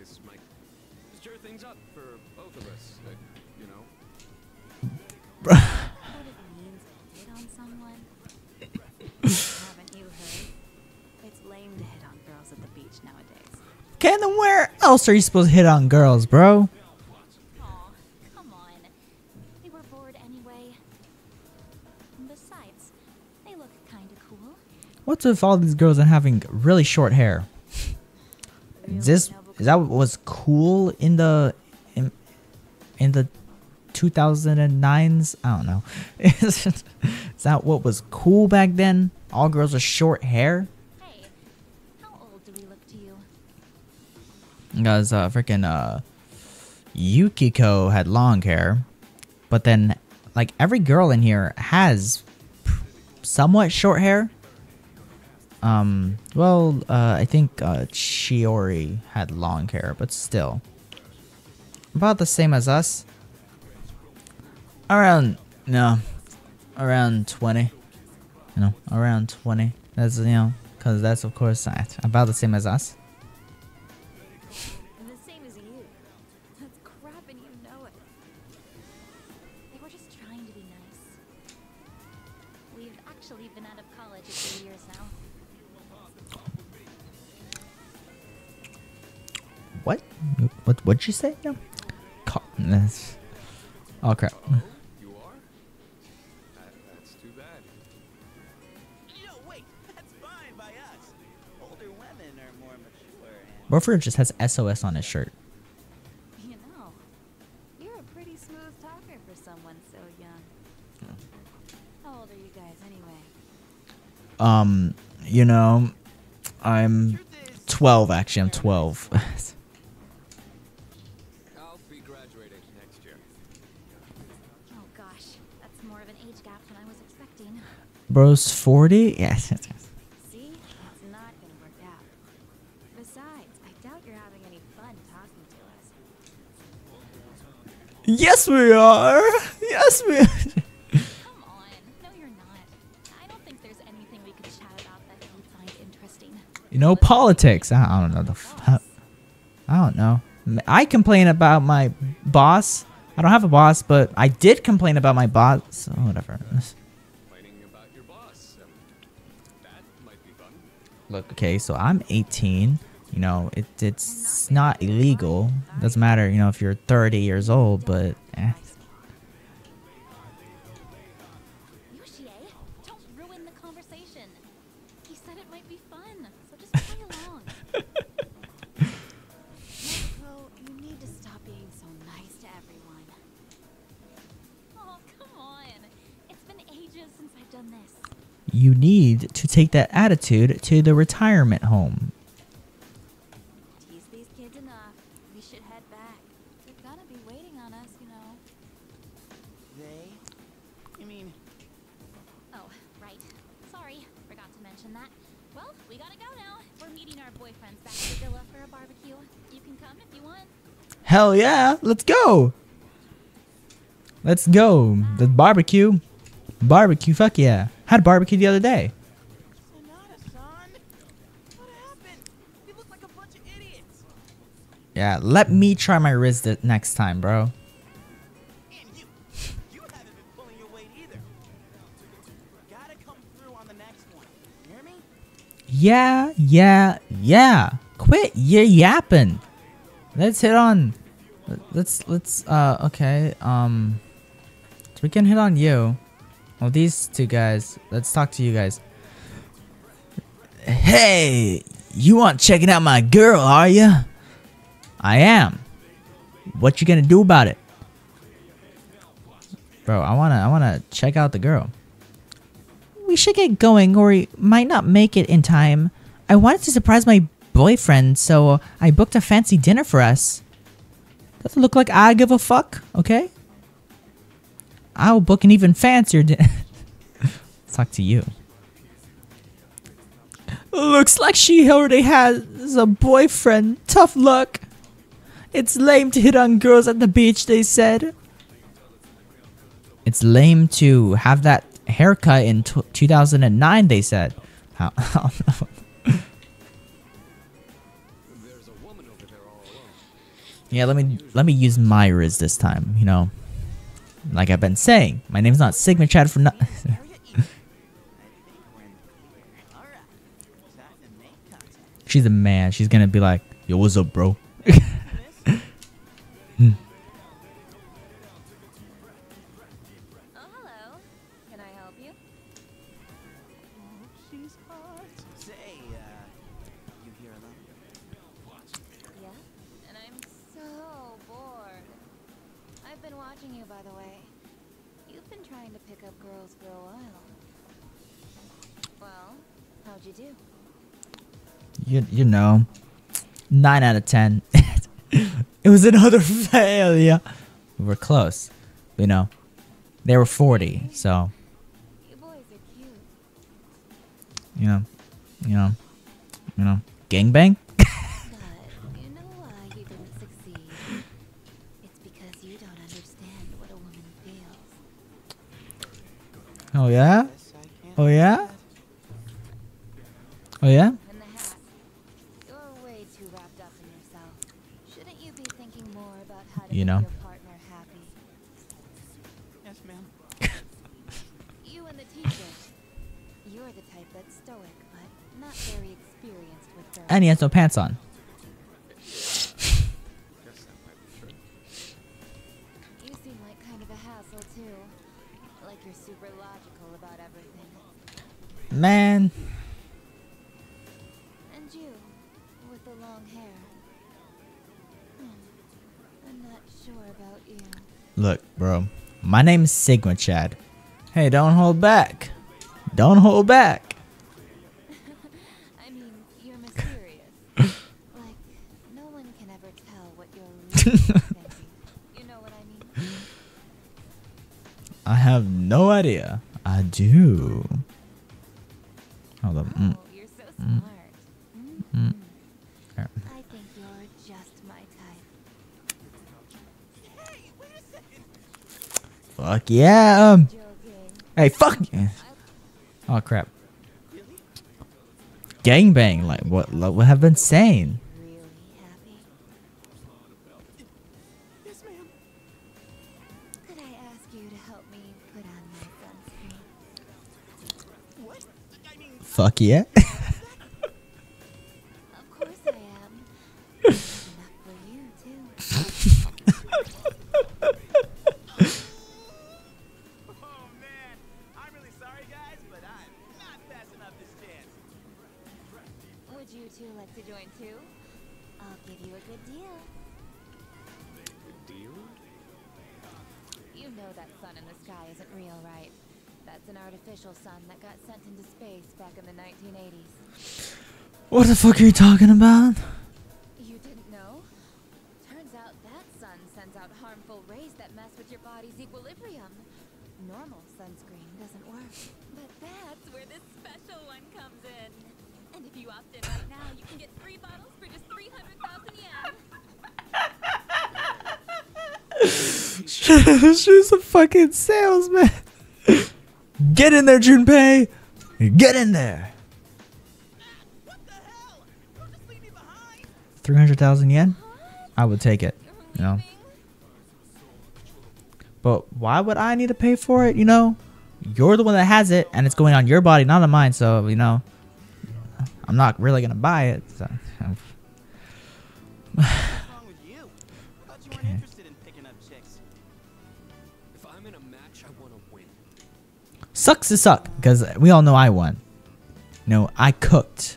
meeting this might stir things up for both of us. Uh, you know. What it means to hit on someone? Haven't you heard? It's lame to hit on girls at the beach nowadays. Okay, then where else are you supposed to hit on girls, bro? Aw, come on. They were bored anyway. And besides, they look kinda cool. What's with all these girls and having really short hair? Is this is that what was cool in the in, in the 2009s? I don't know. is that what was cool back then? All girls with short hair? Hey, how old do we look to you? Because uh, freaking uh, Yukiko had long hair, but then like every girl in here has somewhat short hair. Um, well, uh, I think uh, Chiori had long hair, but still about the same as us. Around no, around twenty. You know, around twenty. That's you know, cause that's of course about the same as us. What? What? What'd you say? No. That's- Oh crap. You are? That, that's too bad. No, wait, that's fine by us. Older women are more mature and. Warford just has SOS on his shirt. You know, you're a pretty smooth talker for someone so young. How old are you guys anyway? Um, you know, I'm 12 actually. I'm 12. Bro's 40? Yes. See? It's not gonna work out. Besides, I doubt you're having any fun talking to us. yes, we are. Yes, we are. Come on, no you're not. I don't think there's anything we could chat about that you find interesting. You know, politics. I, I don't know the. F- I don't know. I complain about my boss. I don't have a boss, but I did complain about my boss. So whatever. Look, okay, so I'm 18. You know, it, it's not illegal. Doesn't matter, you know, if you're 30 years old, but eh. You need to take that attitude to the retirement home. Tease these kids enough. We should head back. They're gonna be waiting on us, you know. They? You mean. Oh, right. Sorry, forgot to mention that. Well, we gotta go now. We're meeting our boyfriends back at the villa for a barbecue. You can come if you want. Hell yeah, let's go. Let's go. The barbecue. Barbecue, fuck yeah. Had barbecue the other day. Yeah, let me try my wrist next time, bro. Your? Yeah, yeah, yeah. Quit you yapping. Let's hit on. Let's let's uh okay um. So we can hit on you. Well, these two guys. Let's talk to you guys. Hey, you want checking out my girl, are you? I am. What you gonna do about it? Bro, I wanna I wanna check out the girl. We should get going or we might not make it in time. I wanted to surprise my boyfriend, so I booked a fancy dinner for us. Doesn't look like I give a fuck, okay? I'll book an even fancier di- Let's talk to you. Looks like she already has a boyfriend. Tough luck. It's lame to hit on girls at the beach, they said. It's lame to have that haircut in t- 2009, they said. How, I don't know. There's a woman over there all alone. Yeah, let me let me use my Riz this time. You know, like I've been saying, my name's not Sigma Chad for no- Alright. Time to make contact. She's a man. She's gonna be like, "Yo, what's up, bro?" Hmm. You you know, nine out of ten. it was another failure. We were close, you know. They were forty, so You boys are cute. you know, you know, you know, gangbang. But you know why you didn't succeed? It's because you don't understand what a woman feels. Oh yeah, Guess I can't Oh, yeah? oh yeah. And the hat. You're way too wrapped up in yourself. Shouldn't you be thinking more about how to You know. your partner happy? Yes, ma'am. You and the teacher. You're the type that's stoic, but not very experienced with girls. And he has no pants on. Guess that might be true. You seem like kind of a hassle too. Like you're super logical about everything. Man, look, bro. My name's Sigma Chad. Hey, don't hold back. Don't hold back. I mean, you're mysterious. like, no one can ever tell what you're really thinking. You know what I mean? I have no idea. I do. Hold on. Mm. Oh, you're so smart. Mm. Mhm. Er, I think you're just my type. Hey, wait a second. Fuck yeah. Um. Hey, fuck. Oh crap. Gangbang. Like what? Like what have been saying? Really happy. The fuck are you talking about? You didn't know? Turns out that sun sends out harmful rays that mess with your body's equilibrium. Normal sunscreen doesn't work. But that's where this special one comes in. And if you opt in right now, you can get three bottles for just 300,000 yen. She's a fucking salesman. Get in there, Junpei. Get in there. 300,000 yen, I would take it, you know. But why would I need to pay for it, you know? You're the one that has it, and it's going on your body, not on mine, so, you know, I'm not really going to buy it. So. Sucks to suck, because we all know I won. No, I cooked.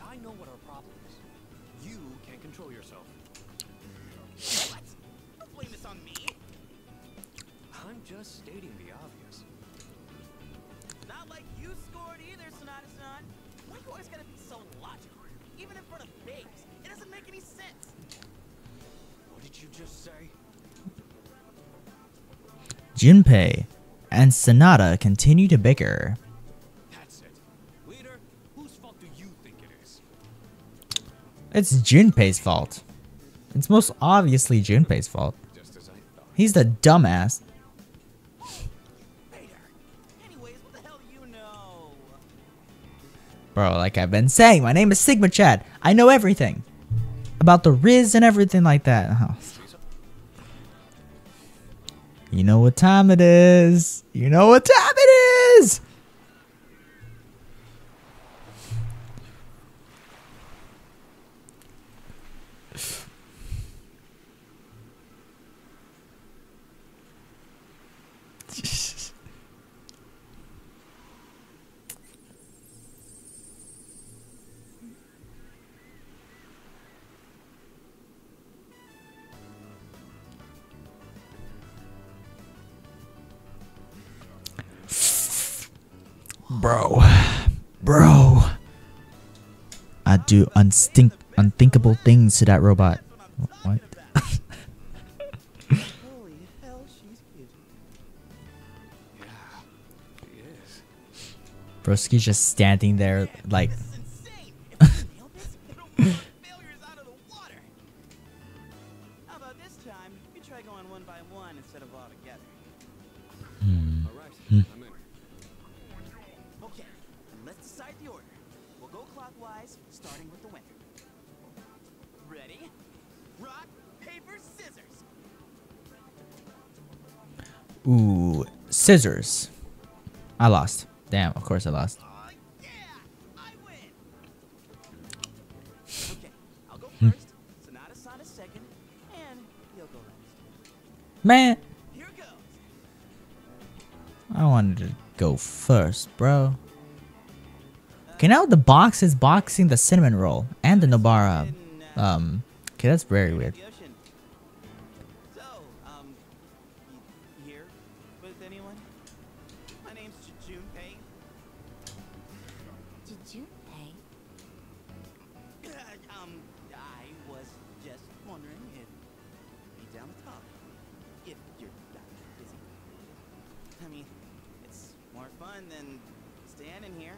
Junpei and Sonata continue to bicker. That's it. Leader, whose fault do you think it is? It's Junpei's fault. It's most obviously Junpei's fault. Just as I thought. He's the dumbass. Anyways, what the hell do you know? Bro, like I've been saying, my name is Sigma Chad. I know everything. About the Riz and everything like that. Oh. You know what time it is. You know what time do unstink unthinkable things to that robot. What? Holy hell, she's cute. Yeah, he is. Broski's just standing there like scissors. I lost. Damn, of course I lost. Yeah! I! Okay, I'll go first, Sonata Sana second, and you'll go last. Man, Here goes! I wanted to go first, bro. Okay, now the box is boxing the cinnamon roll and the Nobara. Um, okay, that's very weird. Wondering if you down to talk. If you're not busy. I mean, it's more fun than standing here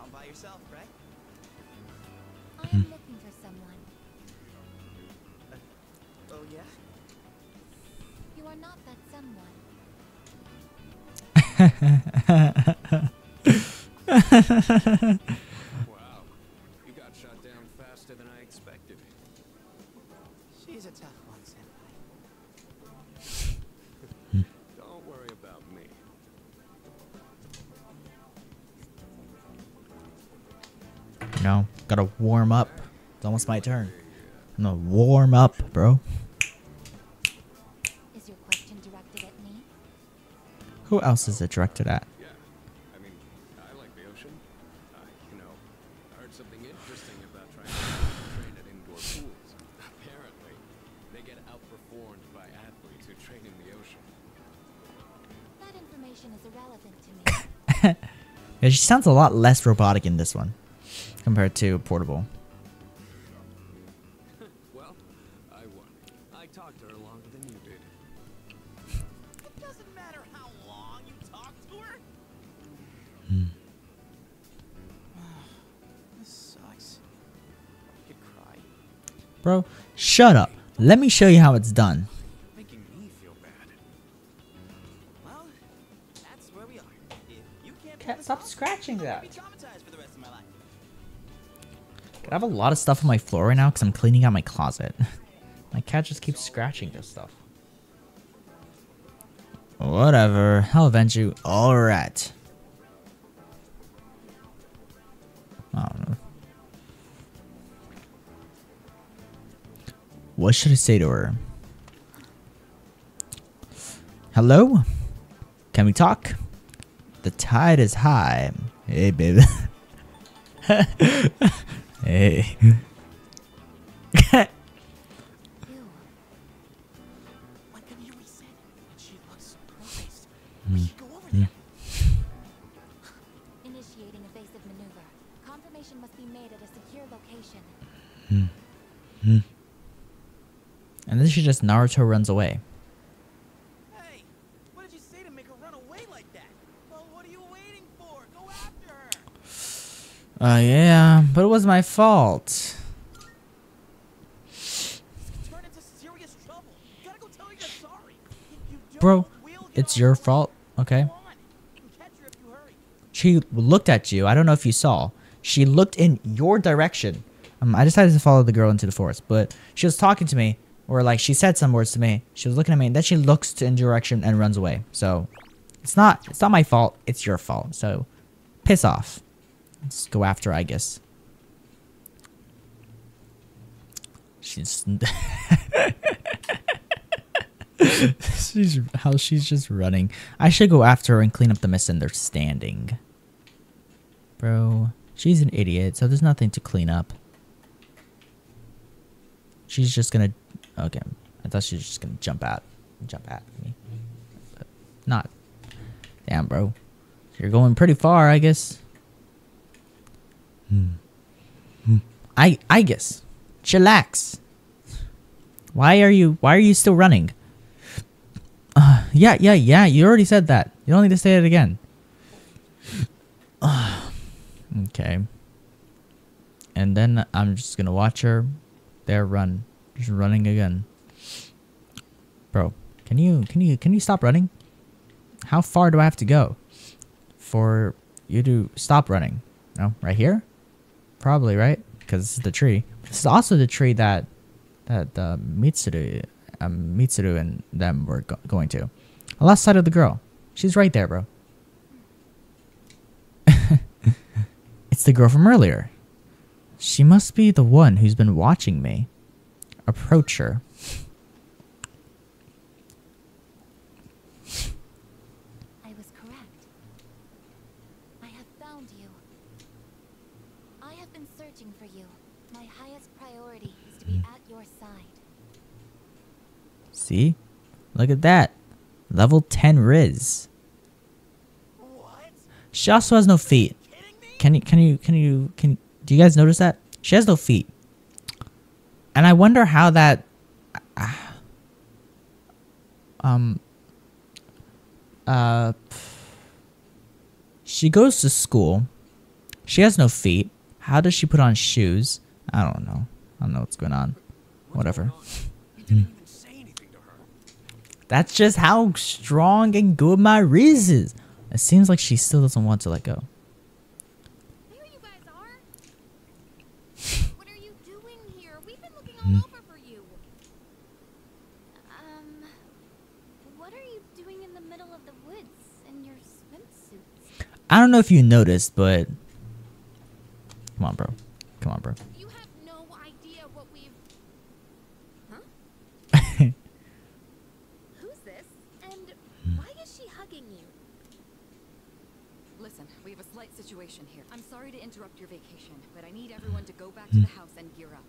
all by yourself, right? I am looking for someone. Uh, oh yeah? You are not that someone. gotta warm up. It's almost my turn. I'm gonna warm up, bro. Is your question directed at me? Who else is it directed at? Yeah, I mean, I like the ocean. I, you know, I heard something interesting about trying to train at indoor pools. Apparently, they get outperformed by athletes who train in the ocean. That information is irrelevant to me. Yeah, she sounds a lot less robotic in this one compared to Portable. Well, I won. I talked to her longer than you did. It doesn't matter how long you talk to her. this sucks. I could cry. Bro, shut up. Let me show you how it's done. Making me feel bad. Well, that's where we I have a lot of stuff on my floor right now because I'm cleaning out my closet. my cat just keeps scratching this stuff. Whatever. I'll avenge you. Alright. I don't know. What should I say to her? Hello? Can we talk? The tide is high. Hey, baby. hey. Hmm. Should go over there. Initiating evasive maneuver. Confirmation must be made at a secure location. And then she just Naruto runs away. Hey, what did you say to run away like that. Well, what are you waiting for? Go after her. Uh, yeah, but it was my fault. Bro, it's your fault, okay? She looked at you. I don't know if you saw. She looked in your direction. Um, I decided to follow the girl into the forest, but she was talking to me, or like she said some words to me. She was looking at me, and then she looks to in direction and runs away. So, it's not it's not my fault. It's your fault. So, piss off. Let's go after, her, I guess. She's she's how she's just running. I should go after her and clean up the misunderstanding. Bro, she's an idiot, so there's nothing to clean up. She's just gonna okay. I thought she was just gonna jump out jump at me. But not. Damn bro. You're going pretty far, I guess. I I guess. Chillax. Why are you why are you still running? Uh, yeah, yeah, yeah. You already said that. You don't need to say it again. okay. And then I'm just gonna watch her there run. Just running again. Bro, can you can you can you stop running? How far do I have to go for you to stop running? No, right here? Probably, right? Because this is the tree. This is also the tree that that uh, Mitsuru, um, Mitsuru and them were go- going to. I lost sight of the girl. She's right there, bro. it's the girl from earlier. She must be the one who's been watching me. Approach her. I was correct. I have found you. I have been searching for you. My highest priority is to be at your side. See? Look at that. Level 10 Riz. What? She also has no feet. Can you can you can you can do you guys notice that? She has no feet. And I wonder how that um uh she goes to school. She has no feet. How does she put on shoes? I don't know. I don't know what's going on. Whatever. You didn't even say anything to her. That's just how strong and good my Riz is. It seems like she still doesn't want to let go. There you guys are. what are you doing here? We've been looking Hmm. all over for you. Um, what are you doing in the middle of the woods in your swimsuits? I don't know if you noticed, but come on, bro. Come on, bro. You have no idea what we've. Huh? Who's this? And Hmm. why is she hugging you? Listen, we have a slight situation here. I'm sorry to interrupt your vacation, but I need everyone to go back to the house and gear up.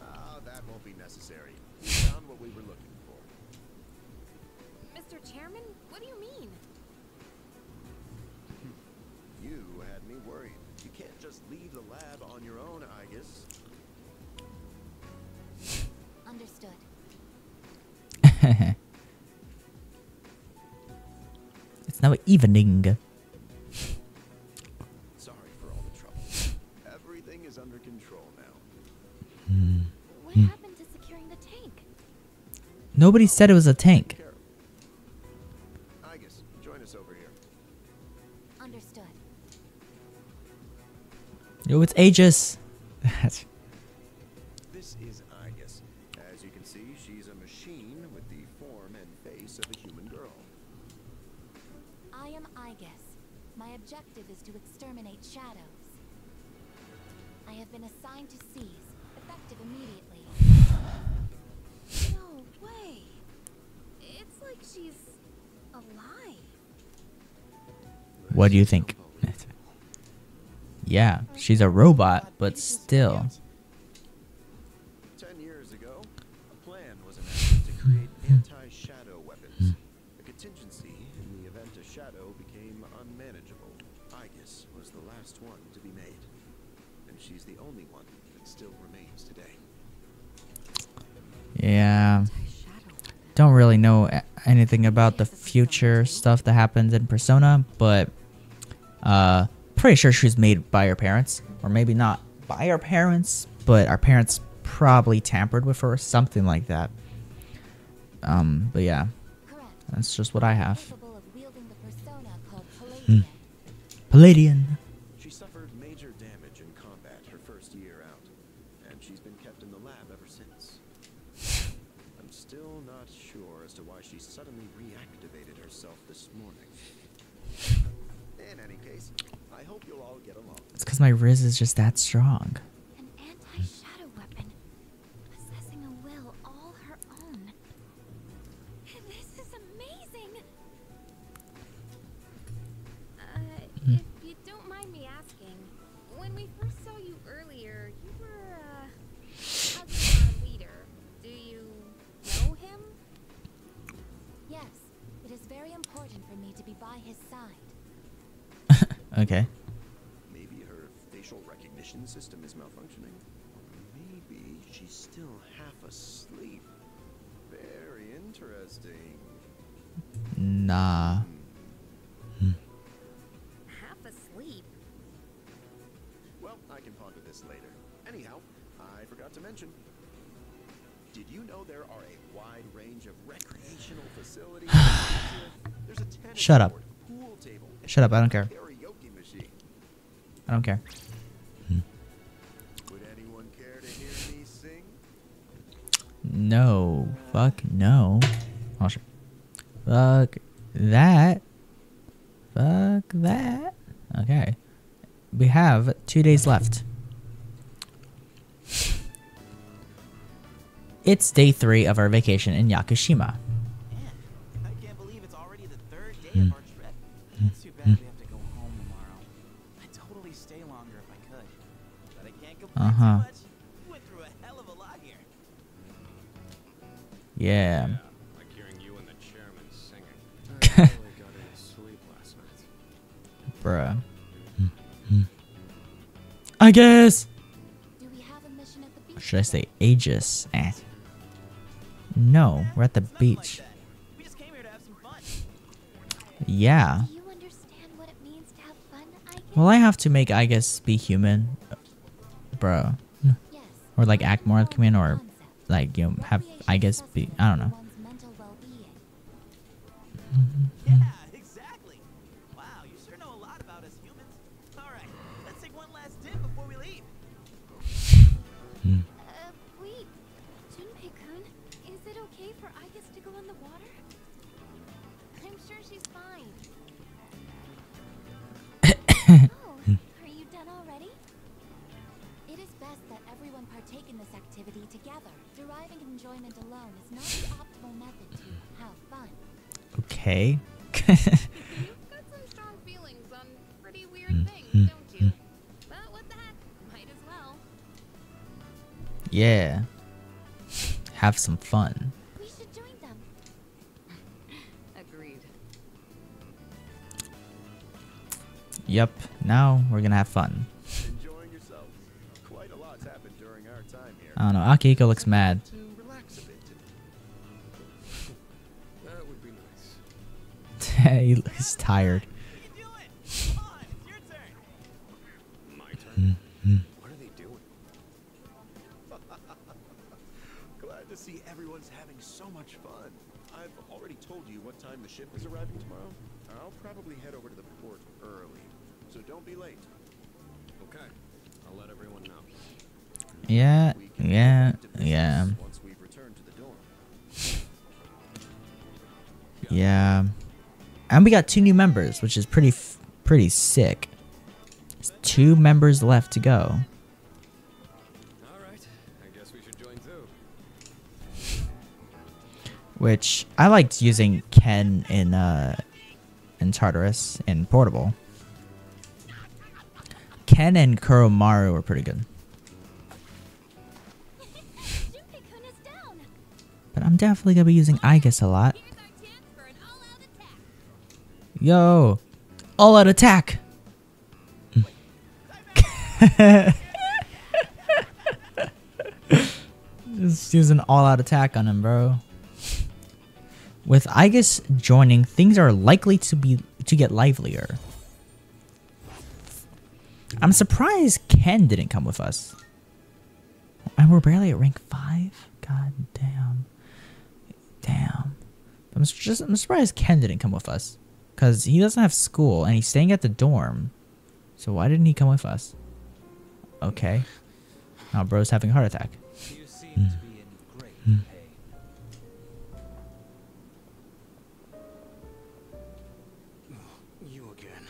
Ah, that won't be necessary. We found what we were looking for. Mr. Chairman, what do you mean? You had me worried. You can't just leave the lab on your own, I guess. Understood. it's now evening. Nobody said it was a tank. Carol. I guess join us over here. Understood. Yo, it's Aigis. what do you think? yeah, she's a robot, but still. Ten years ago, a plan was enacted to create anti-shadow weapons. Hmm. A contingency in the event a shadow became unmanageable. Aigis was the last one to be made. And she's the only one that still remains today. Yeah, don't really know. Anything about the future stuff that happens in Persona, but uh, pretty sure she was made by her parents, or maybe not by her parents, but our parents probably tampered with her, something like that. Um, but yeah, that's just what I have. Capable of wielding the persona called Hmm. Palladion. Palladion. She suffered major damage in combat her first year out, and she's been kept in the lab ever since. I'm still not sure as to why she suddenly reactivated herself this morning. In any case, I hope you'll all get along. It's because my Riz is just that strong. Nah. Half asleep. Well, I can ponder this later. Anyhow, I forgot to mention. Did you know there are a wide range of recreational facilities? in There's a tennis Shut up. court, pool table, Shut up, I don't care. Karaoke machine. I don't care. Hmm. Would anyone care to hear me sing? No. Fuck no. Oh shit. Fuck that. Fuck that. Okay. We have two days left. It's day three of our vacation in Yakushima. Man, I can't believe it's already the Bruh. I guess. Do we have a mission at the beach? Should I say Aigis? Eh. No, we're at the It's like beach. that. We just came here to have some fun. Yeah. Do you understand what it means to have fun, I guess? Well, I have to make I guess be human, bro, yes. or like act more like Overall human, or like you know have I guess be I don't know. One's mental well-being. Yeah, enjoyment alone is not the optimal method to have fun. Okay. You've got some strong feelings on pretty weird mm, things, mm, don't you? Mm. But what the heck? Might as well. yeah. Have some fun. We should join them. Agreed. Yep. Now we're gonna have fun. Enjoying yourselves? Quite a lot's happened during our time here. I don't know. Akihiko looks mad. He- He's tired. What are they doing? Glad to see everyone's having so much fun. I've already told you what time the ship is arriving tomorrow. I'll probably head over to the port early, so don't be late. Okay, I'll let everyone know. Yeah. Yeah. Yeah. Yeah. And we got two new members, which is pretty f- pretty sick. There's two members left to go. All right, I guess we should join too. Which I liked using Ken in uh in Tartarus in Portable. Ken and Koromaru were pretty good. Junpei-kun is down. But I'm definitely gonna be using Aigis a lot. Here's our chance for an all-out attack. Yo! All out attack! Just use an all out attack on him, bro. With Aigis joining, things are likely to be to get livelier. I'm surprised Ken didn't come with us. And we're barely at rank 5? God damn. Damn. I'm just I'm surprised Ken didn't come with us. Cause he doesn't have school and he's staying at the dorm. So why didn't he come with us? Okay. Now bro's having a heart attack. You seem to be in great pain. You again.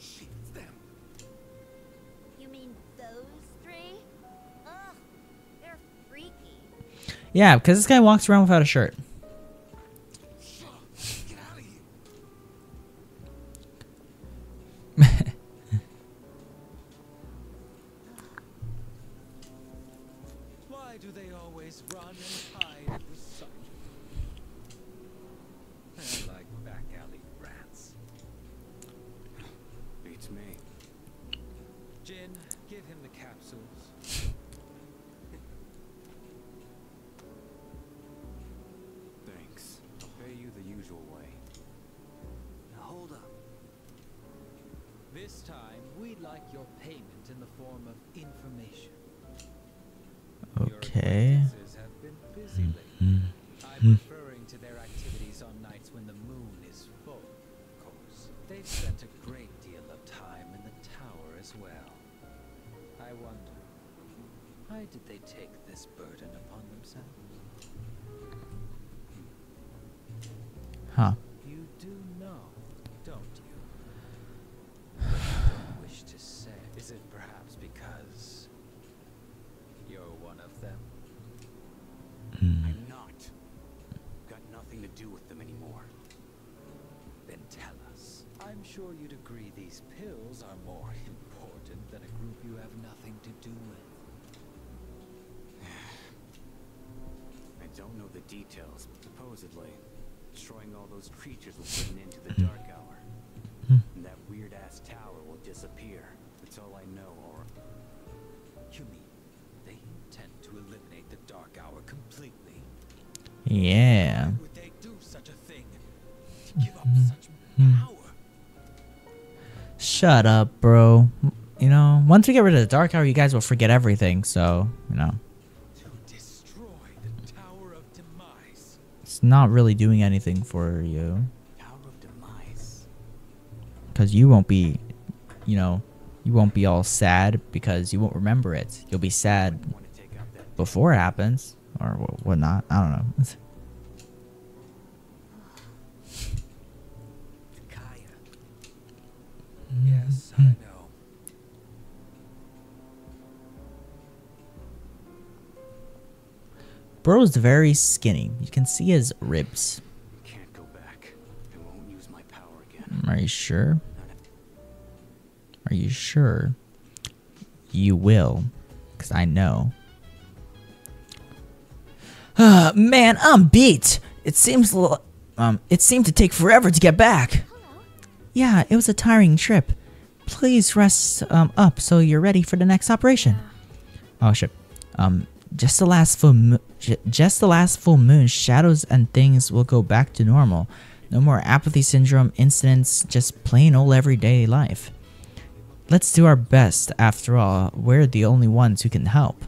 Shit, them. You mean those three? Ugh, they're freaky. Yeah, because this guy walks around without a shirt. Agree these pills are more important than a group you have nothing to do with. I don't know the details, but supposedly, destroying all those creatures will put an end to the Dark Hour. Hmm. and that weird ass tower will disappear. That's all I know, or You mean they intend to eliminate the Dark Hour completely? Yeah. Why would they do such a thing? To give up such power? Shut up, bro. You know, once we get rid of the Dark Hour, you guys will forget everything. So, you know, it's not really doing anything for you. Because you won't be, you know, you won't be all sad because you won't remember it. You'll be sad before it happens or whatnot. I don't know. Yes, I know. Bro's very skinny. You can see his ribs. can't go back. I won't use my power again. Are you sure? Are you sure? You will. Because I know. Ah, man, I'm beat. It seems l- um it seemed to take forever to get back. Yeah, it was a tiring trip. Please rest um up so you're ready for the next operation. Oh shit. Um just the last full mo- just the last full moon shadows and things will go back to normal. No more apathy syndrome incidents, just plain old everyday life. Let's do our best. After all, we're the only ones who can help.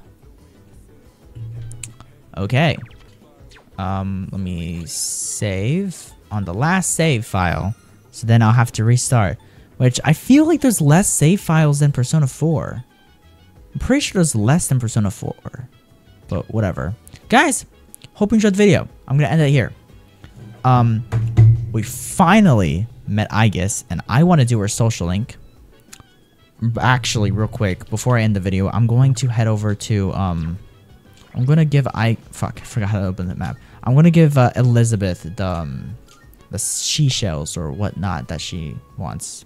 Okay. Um, let me save on the last save file. So then I'll have to restart. Which I feel like there's less save files than Persona 4. I'm pretty sure there's less than Persona 4. But whatever. Guys, hope you enjoyed the video. I'm gonna end it here. Um, we finally met Aigis, and I want to do her social link. Actually, real quick, before I end the video, I'm going to head over to um, I'm gonna give I fuck, I forgot how to open the map. I'm gonna give uh, Elizabeth the um, the she shells or whatnot that she wants,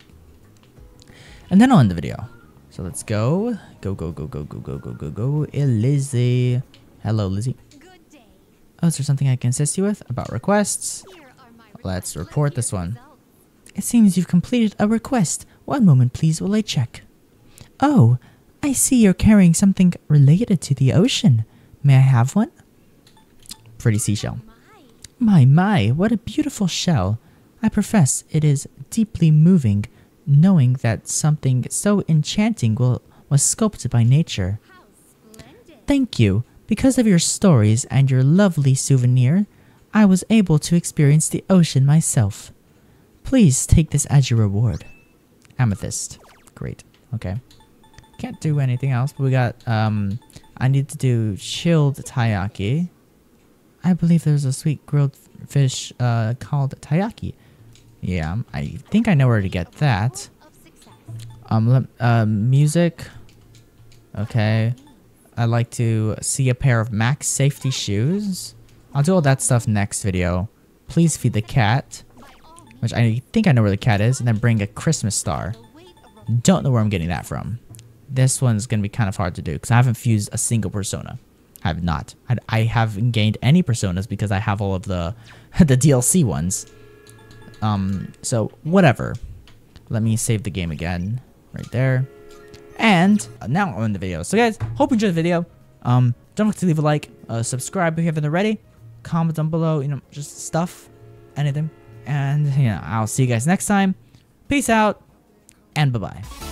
and then I'll end the video. So let's go, go, go, go, go, go, go, go, go, go, eh, Lizzie. Hello, Lizzie. Good day. Oh, is there something I can assist you with about requests? Let's report this one. It seems you've completed a request. One moment, please, while I check. Oh, I see you're carrying something related to the ocean. May I have one? Pretty seashell. My, My, what a beautiful shell. I profess it is deeply moving knowing that something so enchanting will, was sculpted by nature. Thank you. Because of your stories and your lovely souvenir, I was able to experience the ocean myself. Please take this as your reward. Amethyst. Great. Okay. Can't do anything else, but we got, um, I need to do chilled taiyaki. I believe there's a sweet grilled fish, uh, called taiyaki. Yeah, I think I know where to get that. Um, uh, music. Okay. I'd like to see a pair of max safety shoes. I'll do all that stuff next video. Please feed the cat, which I think I know where the cat is, and then bring a Christmas star. Don't know where I'm getting that from. This one's gonna be kind of hard to do because I haven't fused a single persona. I have not. I, I haven't gained any personas because I have all of the the DLC ones. Um, so whatever. Let me save the game again, right there. And now I'm in the video. So guys, hope you enjoyed the video. Um, don't forget to leave a like, uh, subscribe if you haven't already, comment down below, you know, just stuff, anything. And you know, I'll see you guys next time. Peace out, and bye bye.